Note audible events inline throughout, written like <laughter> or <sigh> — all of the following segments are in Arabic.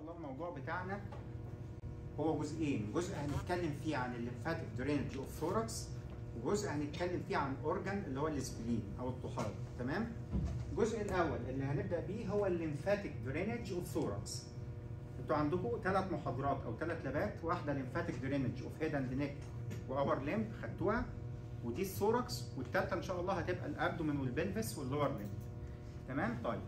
الله الموضوع بتاعنا هو جزئين. جزء هنتكلم فيه عن ال lymphatic drainage of thorax وجزء هنتكلم فيه عن organ اللي هو ال spleen أو الطحال. تمام؟ الجزء الأول اللي هنبدأ بيه هو ال lymphatic drainage of thorax أنتوا عندكم ثلاث محاضرات أو ثلاث lab ات. واحدة lymphatic drainage of head and neck و upper limb خدتوها ودي ال thorax والثالثه إن شاء الله هتبقى ال abdomen وال pelvis وال lower limb تمام؟ طيب.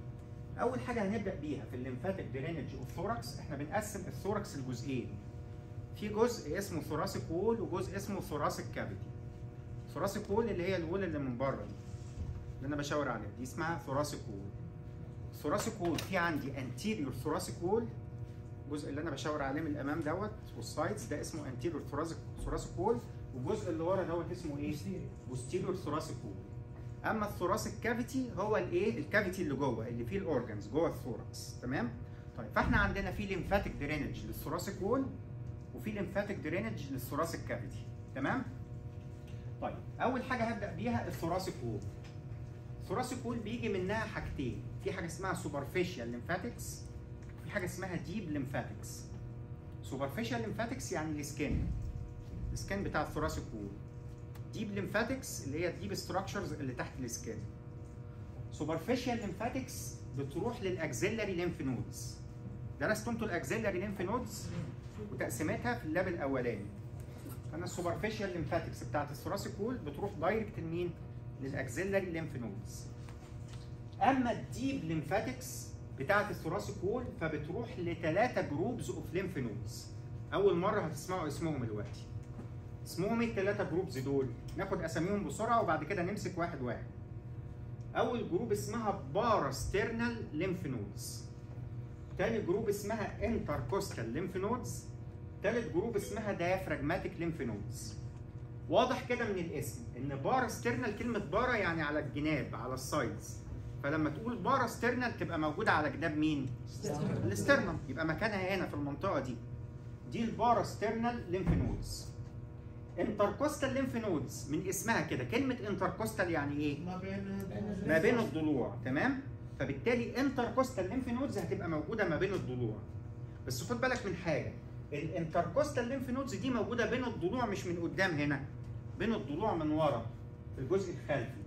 أول حاجة هنبدأ بيها في ال lymphatic drainage of thorax إحنا بنقسم ال thorax لجزئين. في جزء اسمه thoracic wall وجزء اسمه thoracic cavity thoracic wall اللي هي ال wall اللي من بره دي اللي أنا بشاور عليها دي اسمها thoracic wall thoracic wall في عندي anterior thoracic wall الجزء اللي أنا بشاور عليه من الأمام دوت وال sides ده اسمه anterior thoracic thoracic wall والجزء اللي ورا دوت اسمه إيه؟ posterior thoracic wall أما ال thoracic cavity هو الإيه؟ ال cavity اللي جوه اللي فيه ال organs جوه ال thorax تمام؟ طيب فإحنا عندنا في lymphatic drainage لل thoracic wall وفي lymphatic drainage لل thoracic cavity تمام؟ طيب أول حاجة هبدأ بيها ال thoracic wall ال thoracic wall بيجي منها حاجتين في حاجة اسمها superficial lymphatics في حاجة اسمها deep lymphatics superficial lymphatics يعني ال skin ال skin بتاع ال thoracic wall deep lymphatics اللي هي ال deep structures اللي تحت ال skin superficial lymphatics بتروح لل axillary lymph nodes درستوا أنتوا ال axillary lymph nodes وتقسيماتها في ال lab الأولاني. أنا ال superficial lymphatics بتاعت ال thoracic wall بتروح direct لمين؟ لل axillary lymph nodes أما ال deep lymphatics بتاعت ال thoracic wall فبتروح لثلاثه groups of lymph nodes أول مرة هتسمعوا اسمهم دلوقتي. اسمهم إيه الثلاثه groups دول؟ ناخد أساميهم بسرعة وبعد كده نمسك واحد واحد. أول group اسمها parasternal lymph nodes تاني group اسمها intercostal lymph nodes تالت group اسمها diaphragmatic lymph nodes واضح كده من الاسم إن parasternal كلمة para يعني على الجناب على ال sides. فلما تقول parasternal تبقى موجودة على جناب مين؟ ال sternum يبقى مكانها هنا في المنطقة دي. دي ال parasternal lymph nodes intercostal lymph nodes من اسمها كده. كلمة intercostal يعني إيه؟ ما بين ما بين الضلوع. تمام؟ فبالتالي intercostal lymph nodes هتبقى موجودة ما بين الضلوع. بس خد بالك من حاجة. ال intercostal lymph nodes دي موجودة بين الضلوع مش من قدام هنا. بين الضلوع من ورا في الجزء الخلفي.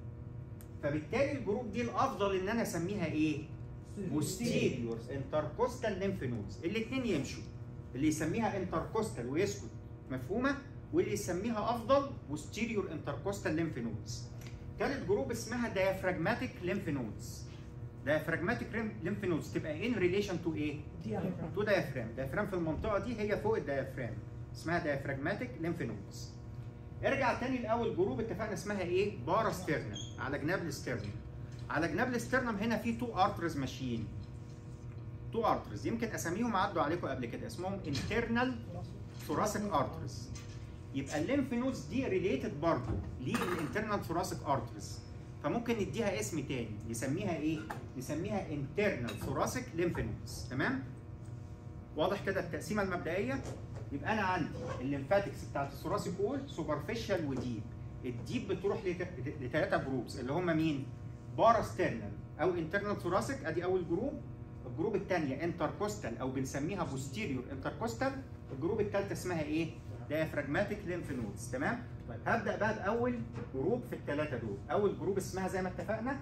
فبالتالي ال group دي الأفضل إن أنا أسميها إيه؟ Posterior. Intercostal lymph nodes الاثنين يمشوا. اللي يسميها intercostal ويسكت. مفهومة؟ واللي يسميها أفضل posterior intercostal lymph nodes. ثالث group اسمها diaphragmatic lymph nodes. Diaphragmatic lymph nodes تبقى in relation to إيه to diaphragm. Diaphragm في المنطقة دي هي فوق ال diaphragm اسمها diaphragmatic lymph nodes. ارجع تاني لأول group اتفقنا اسمها إيه؟ parasternum على جناب ال sternum. على جناب ال sternum هنا في two arteries ماشيين two arteries يمكن أساميهم عدوا عليكم قبل كده. اسمهم internal thoracic arteries. يبقى ال lymph nodes دي related برضه لل internal thoracic arteries فممكن نديها اسم تاني نسميها إيه؟ نسميها internal thoracic lymph nodes تمام؟ واضح كده التقسيمة المبدئية؟ يبقى أنا عندي ال lymphatics بتاعت ال thoracic wall superficial و deep ال deep بتروح لثلاثه groups اللي هم مين؟ parasternal أو internal thoracic أدي أول group ال group الثانية intercostal أو بنسميها posterior intercostal ال group الثالثه اسمها إيه؟ Diaphragmatic lymph nodes تمام؟ طيب هبدأ بقى بأول group في الثلاثه دول، أول group اسمها زي ما اتفقنا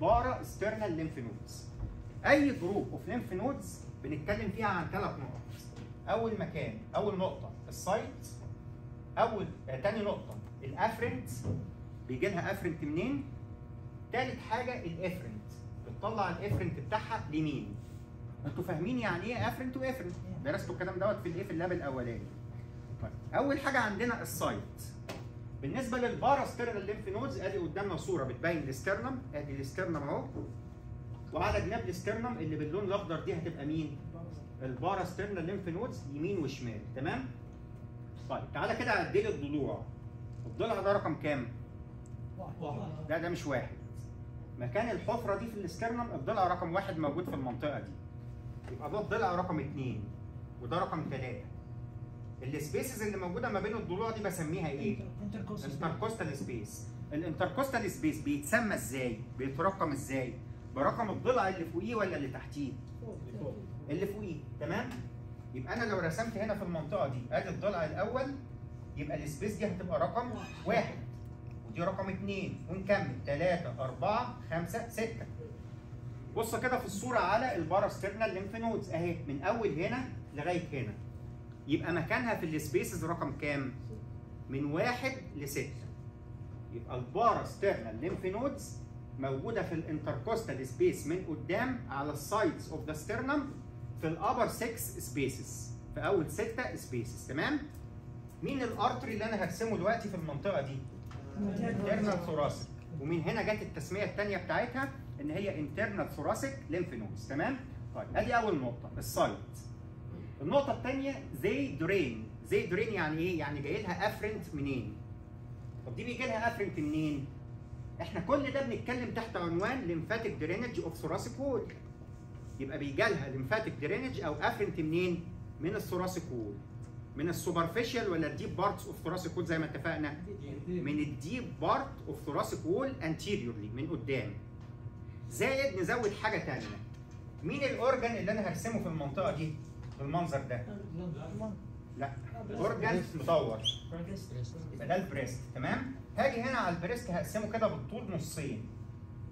parasternal lymph nodes. أي group of lymph nodes بنتكلم فيها عن ثلاث نقط. أول مكان أول نقطة ال site أول آه تاني نقطة ال afferent بيجي لها afferent منين؟ ثالث حاجة ال efferent بتطلع ال efferent بتاعها لمين؟ أنتوا فاهمين يعني إيه afferent و efferent؟ درستوا الكلام دوت في الايه في ال lab الأولاني. أول حاجة عندنا ال site بالنسبة لل parasternal lymph nodes أدي قدامنا صورة بتبين ال sternum. أدي ال sternum أهو. وعلى جناب ال sternum اللي باللون الأخضر دي هتبقى مين؟ ال parasternal lymph nodes يمين وشمال. تمام؟ طيب تعالى كده عدي لي الضلوع الضلع ده رقم كام؟ واحد. لا ده مش واحد. مكان الحفرة دي في ال sternum الضلع رقم واحد موجود في المنطقة دي. يبقى ده الضلع رقم اثنين وده رقم ثلاثة ال spaces اللي موجودة ما بين الضلوع دي بسميها إيه؟ intercostal space ال intercostal space بيتسمى إزاي؟ بيترقم إزاي؟ برقم الضلع اللي فوقيه ولا اللي تحتيه؟ اللي فوقيه تمام؟ يبقى أنا لو رسمت هنا في المنطقة دي آدي الضلع الأول يبقى ال space دي هتبقى رقم واحد ودي رقم اثنين ونكمل ثلاثة أربعة خمسة ستة بص كده في الصورة على ال parasternal lymph nodes أهي من أول هنا لغاية هنا يبقى مكانها في ال spaces رقم كام؟ من واحد لستة يبقى ال parasternal lymph nodes موجودة في ال intercostal space من قدام على ال sides of the sternum في ال upper 6 spaces في أول 6 spaces تمام؟ مين ال artery اللي أنا هرسمه دلوقتي في المنطقة دي؟ internal thoracic ومن هنا جت التسمية الثانية بتاعتها إن هي internal thoracic lymph nodes تمام طيب أدي أول نقطة ال site النقطة الثانية the drain the drain يعني إيه؟ يعني جاي لها afferent منين؟ طب دي بيجي لها afferent منين؟ إحنا كل ده بنتكلم تحت عنوان lymphatic drainage of thoracic wall يبقى بيجي لها lymphatic drainage أو afferent منين؟ من ال thoracic wall. من ال superficial ولا ال deep parts of thoracic wall زي ما اتفقنا؟ من ال deep part of thoracic wall anteriorly من قدام. زائد نزود حاجة ثانية مين ال organ اللي أنا هرسمه في المنطقة دي؟ بالمنظر ده. لا. organ مدور يبقى ده ال breast. تمام؟ هاجي هنا على ال breast هقسمه كده بالطول نصين.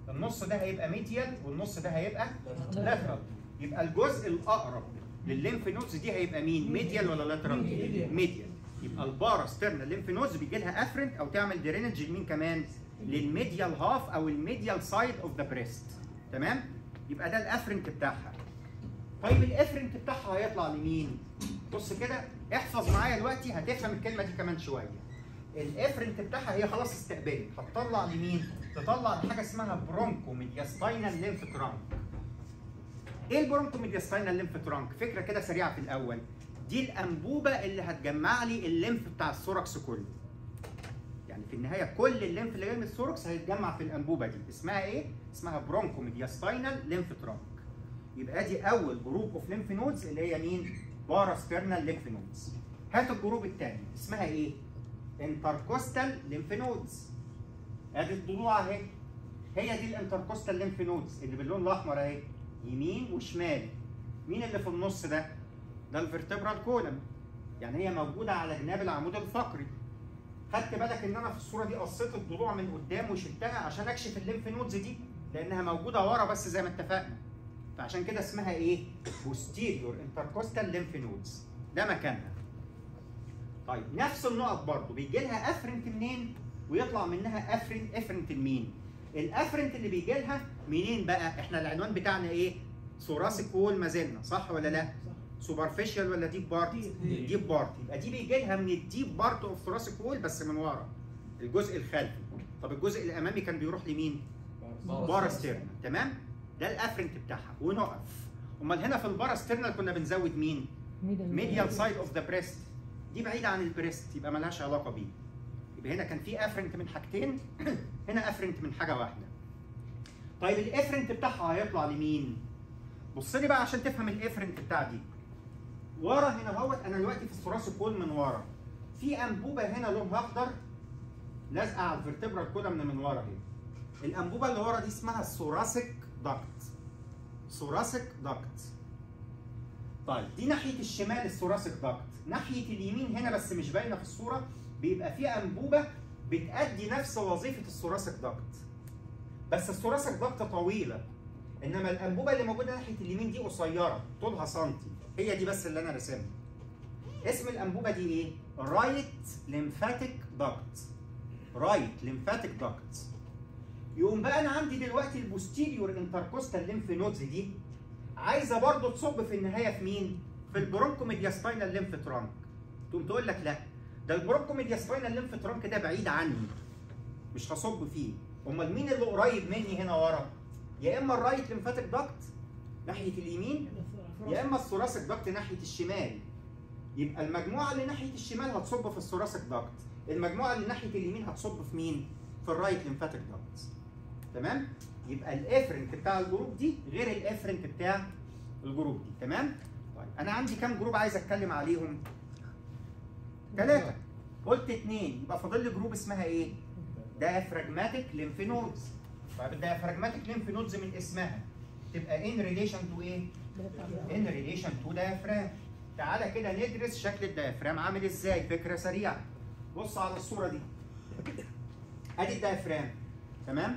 النص ده هيبقى medial والنص ده هيبقى lateral يبقى الجزء الأقرب للل lymph nodes دي هيبقى مين؟ medial ولا lateral medial يبقى ال parasternal lymph nodes بيجي لها afferent أو تعمل drainage لمين كمان؟ لل medial half أو ال medial side of the breast تمام؟ يبقى ده ال afferent بتاعها. طيب ال efferent بتاعها هيطلع لمين؟ بص كده احفظ معايا دلوقتي هتفهم الكلمة دي كمان شوية. ال efferent بتاعها هي خلاص استقبلت. هتطلع لمين؟ تطلع لحاجة اسمها bronchomediastinal lymph trunk إيه ال bronchomediastinal lymph trunk فكرة كده سريعة في الأول. دي الأنبوبة اللي هتجمع لي ال lymph بتاع ال thorax كله. يعني في النهاية كل ال lymph اللي جاي من ال thorax هيتجمع في الأنبوبة دي. اسمها إيه؟ اسمها bronchomediastinal lymph trunk يبقى دي أول group of lymph nodes اللي هي مين؟ parasternal lymph nodes هات ال group الثاني اسمها إيه؟ intercostal lymph nodes أدي الضلوع أهي. هي دي ال intercostal lymph nodes اللي باللون الأحمر أهي. يمين وشمال. مين اللي في النص ده؟ ده ال vertebral column يعني هي موجودة على جناب العمود الفقري. خدت بالك إن أنا في الصورة دي قصيت الضلوع من قدام وشلتها عشان أكشف ال lymph nodes دي؟ لأنها موجودة ورا بس زي ما اتفقنا. فعشان كده اسمها إيه؟ posterior intercostal lymph nodes. ده مكانها. طيب نفس النقط برضو. بيجي لها afferent منين؟ ويطلع منها efferent efferent لمين ال afferent اللي بيجي لها منين بقى؟ إحنا العنوان بتاعنا إيه؟ thoracic wall ما زلنا صح ولا لا؟ superficial ولا deep part deep part يبقى دي بيجي لها من ال deep part of thoracic wall بس من ورا الجزء الخلفي. طب الجزء الأمامي كان بيروح لمين؟ parasternal تمام؟ ده ال afferent بتاعها ونقف. أمال هنا في ال parasternal كنا بنزود مين؟ medial side of the breast. دي بعيدة عن ال breast يبقى مالهاش علاقة بيه. يبقى هنا كان في afferent من حاجتين <clears throat> هنا afferent من حاجة واحدة. طيب ال efferent بتاعها هيطلع لمين؟ بص لي بقى عشان تفهم ال efferent بتاع دي. ورا هنا أهوت أنا دلوقتي في ال thoracic wall من ورا. في أنبوبة هنا لونها أخضر لازقة على ال vertebral column من ورا اهي الأنبوبة اللي ورا دي اسمها ال thoracic duct thoracic duct طيب. دي ناحية الشمال ال thoracic duct ناحية اليمين هنا بس مش باينة في الصورة بيبقى في أنبوبة بتأدي نفس وظيفة ال thoracic duct بس ال thoracic duct طويلة إنما الأنبوبة اللي موجودة ناحية اليمين دي قصيرة طولها سنتي. هي دي بس اللي أنا راسمها. اسم الأنبوبة دي إيه؟ right lymphatic duct right lymphatic duct يقوم بقى أنا عندي دلوقتي ال posterior intercostal lymph nodes دي عايزة برضه تصب في النهاية في مين؟ في ال bronchomediastinal lymph trunk تقوم تقول لك لا ده ال bronchomediastinal lymph trunk ده بعيد عني مش هصب فيه أمال مين اللي قريب مني هنا ورا؟ يا إما ال right lymphatic duct ناحية اليمين يا إما ال thoracic duct ناحية الشمال يبقى المجموعة اللي ناحية الشمال هتصب في ال thoracic duct المجموعة اللي ناحية اليمين هتصب في مين؟ في ال right lymphatic duct تمام؟ يبقى ال efferent بتاع ال group دي غير ال efferent بتاع ال group دي تمام؟ طيب أنا عندي كام group عايز أتكلم عليهم؟ ثلاثة قلت اثنين يبقى فاضل لي group اسمها إيه؟ diaphragmatic lymph nodes. طيب ال diaphragmatic lymph nodes من اسمها. تبقى in relation to إيه؟ in relation to diaphragm. تعالى كده ندرس شكل ال diaphragm عامل إزاي؟ فكرة سريعة. بص على الصورة دي. أدي ال diaphragm تمام؟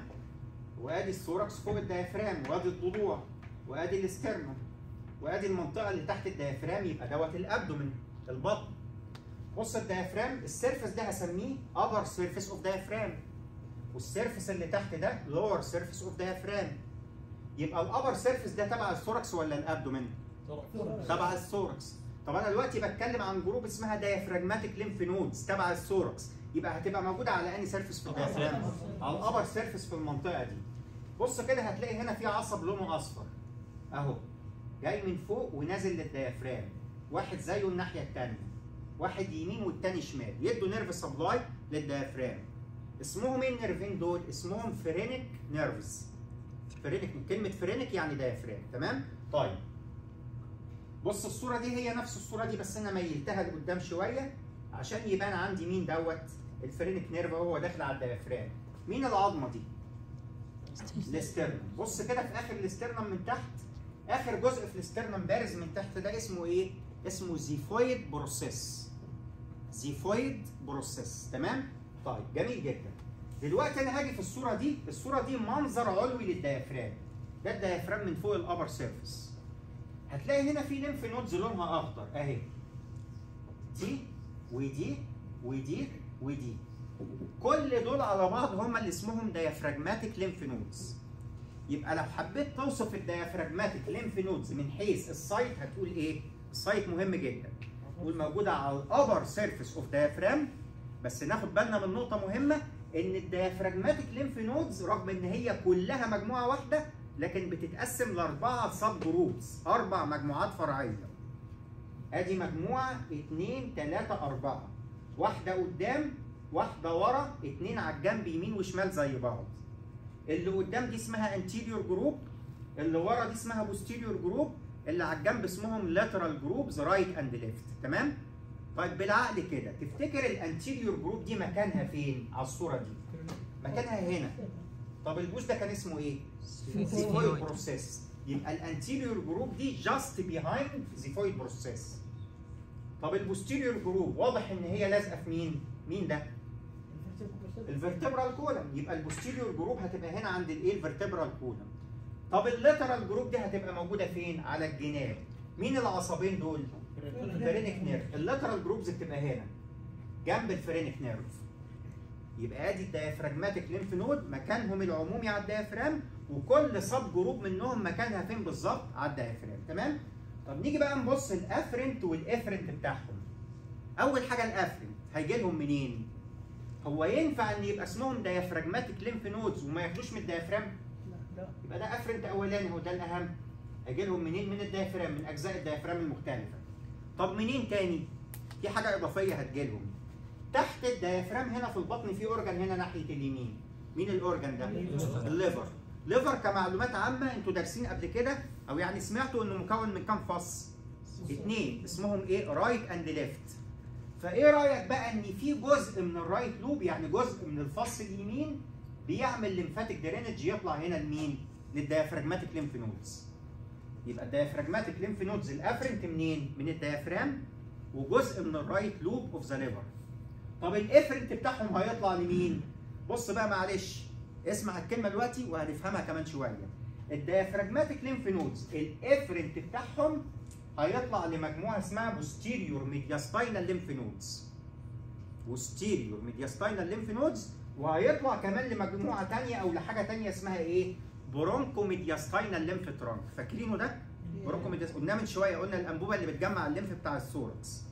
وادي ال thorax فوق ال diaphragm وادي الضلوع وادي ال sternum وادي المنطقة اللي تحت ال diaphragm يبقى دوت ال abdomen البطن. بص ال diaphragm ال surface ده هسميه upper surface of diaphragm. وال surface اللي تحت ده lower surface of diaphragm. يبقى ال upper surface ده تبع ال thorax ولا ال abdomen؟ تبع ال thorax طب أنا دلوقتي بتكلم عن group اسمها diaphragmatic lymph nodes تبع ال thorax يبقى هتبقى موجودة على أنهي surface في ال diaphragm؟ على ال upper surface في المنطقة دي. بص كده هتلاقي هنا في عصب لونه أصفر. أهو. جاي من فوق ونازل للديافرام. واحد زيه الناحية الثانية واحد يمين والتاني شمال. يدوا nerve supply لل diaphragm. اسمهم إيه ال nerveين دول؟ اسمهم phrenic nerves phrenic كلمة phrenic يعني diaphragm. تمام؟ طيب. بص الصورة دي هي نفس الصورة دي بس أنا ميلتها لقدام شوية عشان يبان عندي مين دوت. ال phrenic nerve وهو داخل على ال diaphragm. مين العظمة دي؟ ال sternum. بص كده في آخر ال sternum من تحت. آخر جزء في ال sternum بارز من تحت ده اسمه إيه؟ اسمه xiphoid process. xiphoid process. تمام؟ طيب جميل جدا. دلوقتي أنا هاجي في الصورة دي. الصورة دي منظر علوي لل diaphragm. ده ال diaphragm من فوق ال upper surface هتلاقي هنا في lymph nodes لونها أخضر. أهي. دي ودي ودي ودي. كل دول على بعض هم اللي اسمهم diaphragmatic lymph nodes يبقى لو حبيت توصف ال diaphragmatic lymph nodes من حيث ال site هتقول إيه؟ ال site مهم جدا. تقول موجوده على ال upper surface of diaphragm بس ناخد بالنا من نقطة مهمة إن ال diaphragmatic lymph nodes رغم إن هي كلها مجموعة واحدة لكن بتتقسم لأربعة sub groups أربع مجموعات فرعية. أدي مجموعة اثنين ثلاثة أربعة. واحدة قدام واحدة ورا اثنين على الجنب يمين وشمال زي بعض. اللي قدام دي اسمها anterior group اللي ورا دي اسمها posterior group اللي على الجنب اسمهم lateral groups right and left تمام؟ طيب بالعقل كده تفتكر ال anterior group دي مكانها فين؟ على الصورة دي. مكانها هنا. طب البوش ده كان اسمه إيه؟ xiphoid process يبقى ال anterior group دي just behind xiphoid process طب ال posterior group واضح إن هي لازقة في مين؟ مين ده؟ ال vertebral column يبقى ال posterior group هتبقى هنا عند الايه؟ ال vertebral column طب ال lateral group دي هتبقى موجودة فين؟ على الجناب. مين العصبين دول؟ ال phrenic nerve ال lateral groups بتبقى هنا. جنب ال phrenic nerve يبقى ادي ال diaphragmatic lymph node مكانهم العمومي على ال diaphragm وكل sub group منهم مكانها فين بالظبط؟ على ال diaphragm تمام؟ طب نيجي بقى نبص ال afferent وال efferent بتاعهم. أول حاجة ال afferent هيجي لهم منين؟ هو ينفع إن يبقى اسمهم diaphragmatic lymph nodes وما ياخدوش من ال diaphragm يبقى ده afferent أولاني هو ده الأهم. هيجي لهم منين؟ من ال diaphragm من أجزاء ال diaphragm المختلفة. طب منين تاني؟ في حاجة إضافية هتجيلهم تحت ال diaphragm هنا في البطن في organ هنا ناحية اليمين. مين ال organ ده؟ ال liver. liver كمعلومات عامة أنتوا دارسين قبل كده أو يعني سمعتوا إنه مكون من كام فص؟ اثنين اسمهم إيه؟ right and left فإيه رأيك بقى إن في جزء من ال right lobe يعني جزء من الفص اليمين بيعمل lymphatic drainage يطلع هنا لمين؟ لل diaphragmatic lymph nodes. يبقى ال diaphragmatic lymph nodes ال afferent منين؟ من ال diaphragm وجزء من ال right lobe of the liver طب ال efferent بتاعهم هيطلع لمين؟ بص بقى معلش اسمع الكلمة دلوقتي وهنفهمها كمان شوية. ال diaphragmatic lymph nodes ال efferent بتاعهم هيطلع لمجموعة اسمها posterior mediastinal lymph nodes posterior mediastinal lymph nodes وهيطلع كمان لمجموعة ثانية أو لحاجة ثانية اسمها إيه؟ broncho mediastinal lymph trunk فاكرينه ده؟ broncho medias قلنا من شوية قلنا الأنبوبة اللي بتجمع ال lymph بتاع ال thorax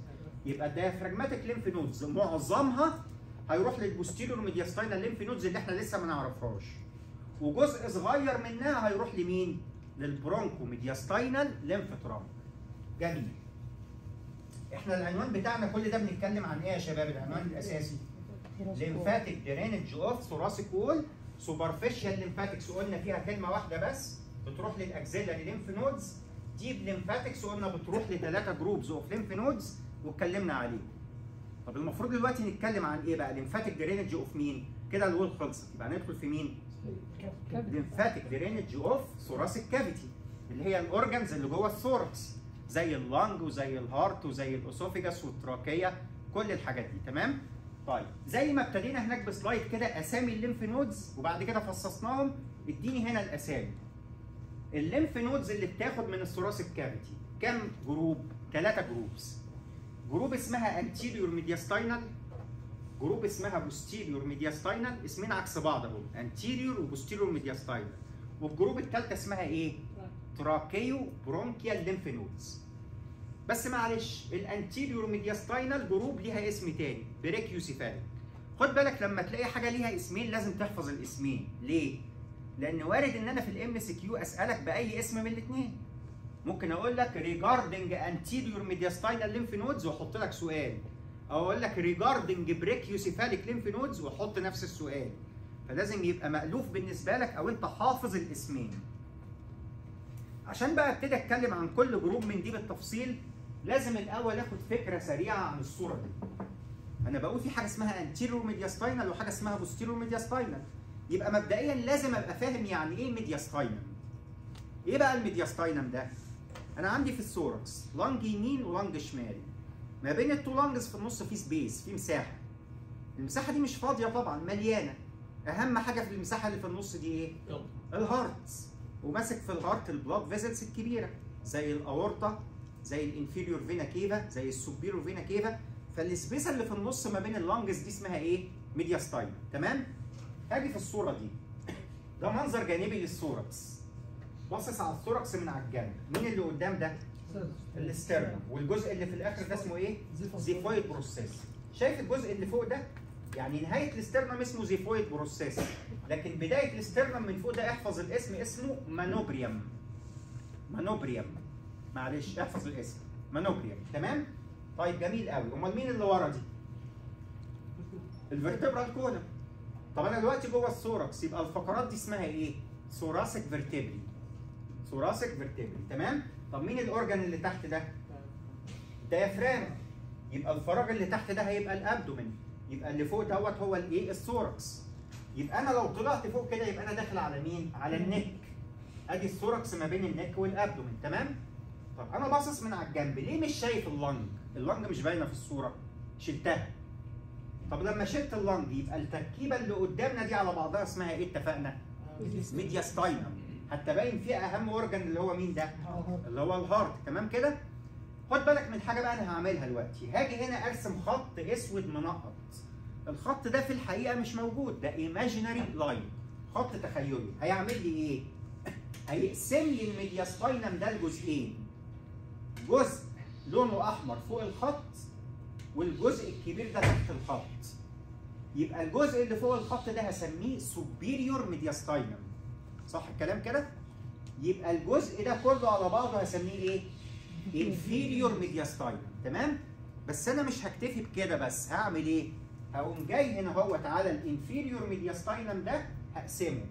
يبقى ال diaphragmatic lymph nodes معظمها هيروح لل posterior mediastinal lymph nodes اللي إحنا لسه ما نعرفهاش. وجزء صغير منها هيروح لمين؟ لل broncho mediastinal lymph trunk جميل. إحنا العنوان بتاعنا كل ده بنتكلم عن إيه يا شباب؟ العنوان الأساسي. lymphatic drainage of thoracic wall superficial lymphatics قلنا فيها كلمة واحدة بس بتروح لل axillary lymph nodes deep lymphatics قلنا بتروح لثلاثه groups of lymph nodes واتكلمنا عليهم طب المفروض دلوقتي نتكلم عن إيه بقى؟ lymphatic drainage of مين كده ال wall خلصت. يبقى ندخل في مين lymphatic drainage of thoracic cavity اللي هي ال organs اللي جوه ال thorax زي ال lung وزي ال heart وزي ال esophagus وال trachea كل الحاجات دي تمام؟ طيب زي ما ابتدينا هناك ب slide كده أسامي ال lymph nodes وبعد كده فصصناهم اديني هنا الأسامي. ال lymph nodes اللي بتاخد من ال thoracic cavity كام group؟ ثلاثة groups. group اسمها anterior mediastinal group اسمها posterior mediastinal اسمين عكس بعض أهو anterior و posterior mediastinal وال group الثالثه اسمها إيه؟ tracheo bronchial lymph nodes. بس معلش ال anterior mediastinal group ليها اسم تاني brachiocephalic خد بالك لما تلاقي حاجة ليها اسمين لازم تحفظ الاسمين. ليه؟ لأن وارد إن أنا في ال MCQ أسألك بأي اسم من الاثنين ممكن أقول لك regarding anterior mediastinal lymph nodes وأحط لك سؤال. أو أقول لك regarding brachiocephalic lymph nodes وأحط نفس السؤال. فلازم يبقى مألوف بالنسبة لك أو أنت حافظ الاسمين. عشان بقى أبتدي أتكلم عن كل group من دي بالتفصيل لازم الأول آخد فكرة سريعة عن الصورة دي. أنا بقول في حاجة اسمها anterior mediastinal وحاجة اسمها posterior mediastinal يبقى مبدئيا لازم أبقى فاهم يعني إيه mediastinum إيه بقى ال mediastinum ده؟ أنا عندي في ال thorax lung يمين و lung شمال. ما بين ال two lungs في النص في space في مساحة. المساحة دي مش فاضية طبعا مليانة. أهم حاجة في المساحة اللي في النص دي إيه؟ ال heart وماسك في ال heart ال blood vessels الكبيرة زي الأورطة زي ال inferior vena cava زي ال superior vena cava. فال space اللي في النص ما بين ال lungs دي اسمها إيه؟ mediastinum تمام؟ هاجي في الصورة دي. ده منظر جانبي لل thorax باصص على ال thorax من على الجنب. مين اللي قدام ده؟ ال sternum والجزء اللي في الآخر ده اسمه إيه؟ xiphoid process. شايف الجزء اللي فوق ده؟ يعني نهاية ال sternum اسمه xiphoid process. لكن بداية ال sternum من فوق ده احفظ الاسم اسمه manubrium manubrium معلش احفظ الاسم. manubrium تمام؟ طيب جميل قوي. امال مين اللي ورا دي؟ ال vertebral column طب أنا دلوقتي جوه ال thorax يبقى الفقرات دي اسمها إيه؟ thoracic vertebrae thoracic vertebrae تمام؟ طب مين ال organ اللي تحت ده؟ diaphragm يبقى الفراغ اللي تحت ده هيبقى ال abdomen. يبقى اللي فوق دوت هو الإيه؟ ال thorax يبقى أنا لو طلعت فوق كده يبقى أنا داخل على مين؟ على ال neck. أدي ال thorax ما بين ال neck وال abdomen. تمام؟ طب أنا باصص من على الجنب ليه مش شايف ال lung؟ ال lung مش باينة في الصورة. شلتها طب لما شلت ال lung يبقى التركيبة اللي قدامنا دي على بعضها اسمها إيه؟ اتفقنا؟ mediastinum حتى باين فيها أهم organ اللي هو مين ده؟ اللي هو ال heart. تمام كده؟ خد بالك من حاجة بقى أنا هعملها دلوقتي. هاجي هنا أرسم خط أسود منقط. الخط ده في الحقيقة مش موجود. ده imaginary line خط تخيلي. هيعمل لي إيه؟ هيقسم لي ال mediastinum ده لجزئين. جزء لونه أحمر فوق الخط والجزء الكبير ده تحت الخط. يبقى الجزء اللي فوق الخط ده هسميه superior mediastinum صح الكلام كده؟ يبقى الجزء ده كله على بعضه هسميه إيه؟ inferior mediastinum تمام؟ بس أنا مش هكتفي بكده بس هعمل إيه؟ هقوم جاي هنا اهوت على ال inferior mediastinum ده هقسمه.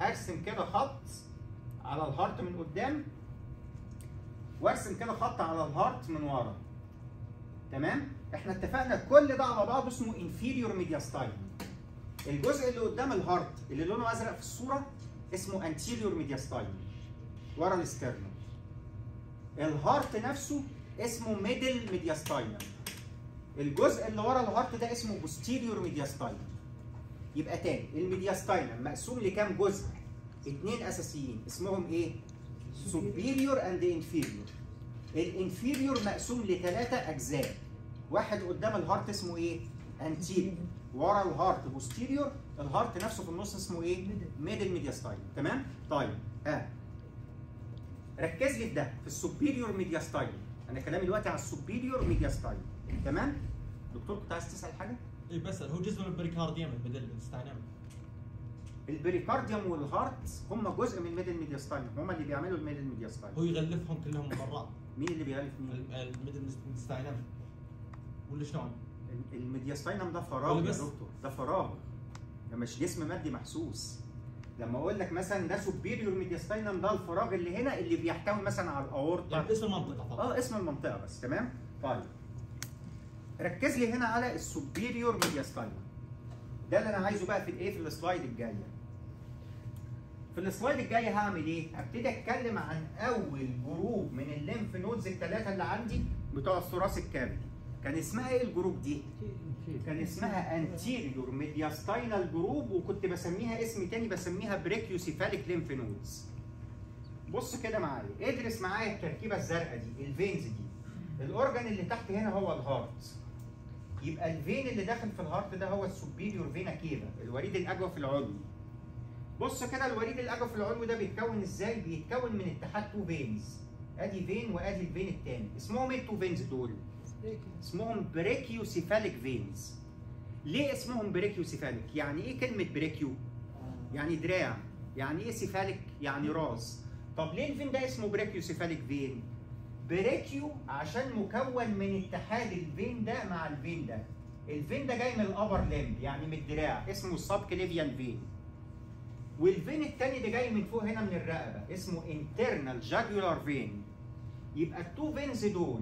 هرسم كده خط على ال heart من قدام وارسم كده خط على ال heart من ورا. تمام؟ إحنا اتفقنا كل ده على بعضه اسمه inferior mediastinum الجزء اللي قدام ال heart اللي لونه أزرق في الصورة اسمه anterior mediastinum ورا ال sternum ال heart نفسه اسمه middle mediastinum الجزء اللي ورا ال heart ده اسمه posterior mediastinum يبقى تاني ال mediastinum مقسوم لكام جزء؟ اتنين أساسيين اسمهم إيه؟ Superior and inferior. ال inferior مقسوم لثلاثة أجزاء. واحد قدام ال heart اسمه إيه؟ anterior. ورا ال heart posterior ال heart نفسه في النص اسمه إيه؟ middle mediastinum تمام؟ طيب آه. ركز لي في ده في ال superior mediastinum أنا كلامي دلوقتي على ال superior mediastinum تمام؟ دكتور كنت عايز تسأل حاجة؟ اي بسال هو جزء من ال pericardium بدل الاستعلام ال pericardium وال heart هم جزء من ال middle mediastinum هم اللي بيعملوا ال middle mediastinum هو يغلفهم كلهم من برا مين اللي بيغلف مين؟ ال middle شلون؟ ال- ال mediastinum ده فراغ يا؟ دكتور ده فراغ. ده مش جسم مادي محسوس. لما أقول لك مثلا ده superior mediastinum ده الفراغ اللي هنا اللي بيحتوي مثلا على الأورطة. يعني اسم المنطقة فقط. آه اسم المنطقة بس تمام؟ طيب. ركز لي هنا على ال superior mediastinum ده اللي أنا عايزه بقى في الإيه في ال slide الجاية. في ال slide الجاي هعمل إيه؟ هبتدي أتكلم عن أول group من ال lymph nodes الثلاثه اللي عندي بتوع ال thoracic cavity. كان اسمها إيه ال group دي؟ كان اسمها anterior mediastinal group وكنت بسميها اسم تاني بسميها brachiocephalic lymph nodes. بص كده معايا، ادرس معايا التركيبة الزرقاء دي، ال veins دي. ال organ اللي تحت هنا هو ال heart. يبقى ال vein اللي داخل في ال heart ده هو ال superior vena cava، الوريد الأجوف العلوي. بص كده الوريد الاجوف العلوي ده بيتكون إزاي؟ بيتكون من اتحاد two veins. أدي vein وأدي ال vein الثاني، اسمهم إيه ال two veins دول؟ اسمهم brachiocephalic veins. ليه اسمهم brachiocephalic؟ يعني إيه كلمة brachio؟ يعني دراع، يعني إيه cephalic؟ يعني راس. طب ليه ال vein ده اسمه brachiocephalic vein؟ brachio عشان مكون من اتحاد ال vein ده مع ال vein ده. ال vein ده جاي من ال upper limb يعني من الدراع اسمه ال subclavian vein. وال vein التاني ده جاي من فوق هنا من الرقبة اسمه internal jugular vein. يبقى ال two veins دول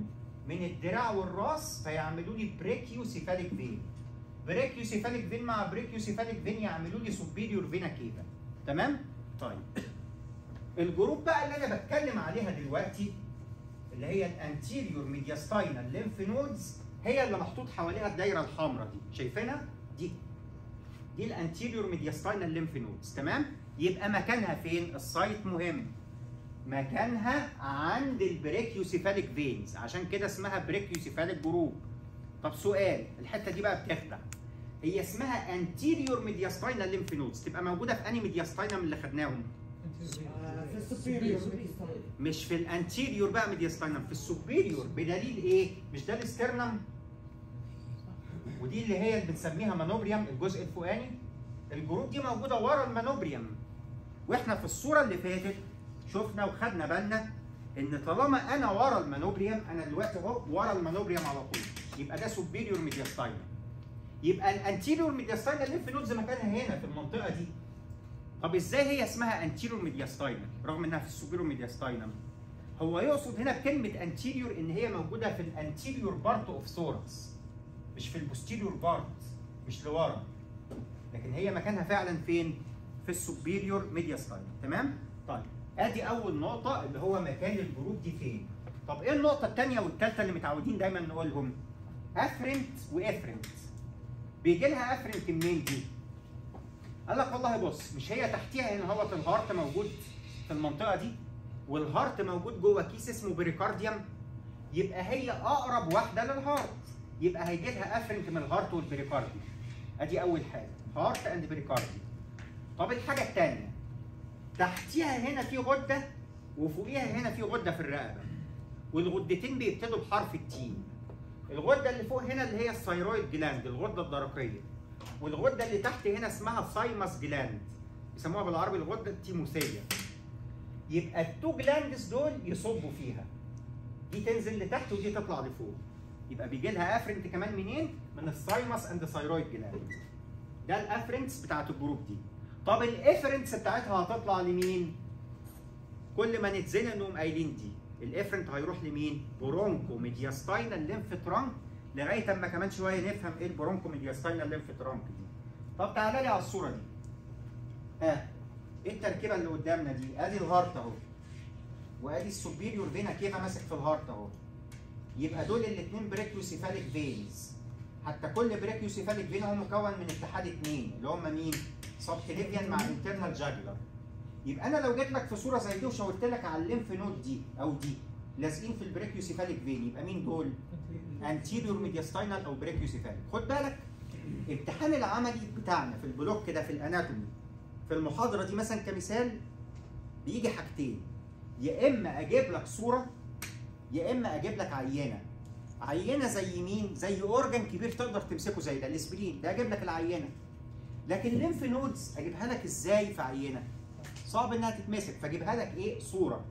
من الدراع والراس فيعملوا لي brachiocephalic vein. brachiocephalic vein مع brachiocephalic vein يعملوا لي superior vena cava. تمام؟ طيب. ال group بقى اللي أنا بتكلم عليها دلوقتي اللي هي ال anterior mediastinal lymph nodes هي اللي محطوط حواليها الدايرة الحمراء دي شايفينها دي دي ال anterior mediastinal lymph nodes تمام؟ يبقى مكانها فين؟ ال site مهم. مكانها عند ال brachiocephalic veins عشان كده اسمها brachiocephalic group. طب سؤال الحتة دي بقى بتخدع. هي اسمها anterior mediastinal lymph nodes تبقى موجودة في أنهي mediastinum اللي خدناهم؟ في ال superior مش في ال anterior بقى mediastinum في ال superior بدليل إيه؟ مش ده ال sternum؟ ودي اللي هي اللي بنسميها manubrium الجزء الفوقاني. ال group دي موجودة ورا ال manubrium وإحنا في الصورة اللي فاتت شفنا وخدنا بالنا إن طالما أنا ورا ال manubrium أنا دلوقتي أهو ورا ال manubrium على طول. يبقى ده superior mediastinum يبقى ال anterior mediastinal lymph nodes مكانها هنا في المنطقة دي. طب إزاي هي اسمها anterior mediastinum رغم إنها في ال superior mediastinum هو يقصد هنا بكلمه anterior إن هي موجودة في ال anterior part of thorax مش في ال posterior part مش لورا. لكن هي مكانها فعلا فين؟ في ال superior mediastinum تمام؟ طيب آدي أول نقطة اللي هو مكان ال group دي فين. طب إيه النقطة الثانية والثالثه اللي متعودين دايما نقولهم afferent و efferent. بيجي لها afferent منين دي؟ قال لك والله بص مش هي تحتيها هنا هوت ال heart موجود في المنطقة دي؟ وال heart موجود جوه كيس اسمه pericardium؟ يبقى هي أقرب واحدة لل heart. يبقى هيجي لها من ال heart وال pericardium ادي اول حاجة. heart and pericardium طب الحاجة الثانية تحتيها هنا في غدة وفوقيها هنا في غدة في الرقبة. والغدتين بيبتدوا بحرف التين. الغدة اللي فوق هنا اللي هي ال thyroid gland الغدة الدرقية. والغدة اللي تحت هنا اسمها ال thymus gland بيسموها بالعربي الغدة التيموسية. يبقى ال two glands دول يصبوا فيها. دي تنزل لتحت ودي تطلع لفوق. يبقى بيجي لها afferent كمان منين؟ من ال thymus and thyroid gland ده ال afferents بتاعت ال group دي طب ال efferents بتاعتها هتطلع لمين؟ كل ما نتزنق نقوم قايلين دي ال efferent هيروح لمين؟ bronchomediastinal lymph trunk لغاية أما كمان شوية نفهم إيه ال bronchomediastinal lymph trunk دي. طب تعالى لي على الصورة دي. ها إيه التركيبة اللي قدامنا دي؟ أدي ال heart أهو. وأدي ال superior vena cava ماسك في ال heart أهو. يبقى دول الاثنين brachiocephalic veins. حتى كل brachiocephalic vein هو مكون من اتحاد اثنين اللي هم مين؟ subclavian مع internal jugular. يبقى أنا لو جيت لك في صورة زي دي وشاورت لك على ال lymph node دي أو دي لازقين في ال brachiocephalic vein يبقى مين دول؟ anterior mediastinal أو brachiocephalic خد بالك امتحان العملي بتاعنا في ال block ده في ال anatomy في المحاضرة دي مثلا كمثال بيجي حاجتين يا إما أجيب لك صورة يا إما أجيب لك عينة. عينة زي مين؟ زي organ كبير تقدر تمسكه زي ده ال spleen. ده أجيب لك العينة. لكن ال lymph nodes أجيبها لك إزاي في عينة؟ صعب إنها تتمسك فأجيبها لك إيه؟ صورة.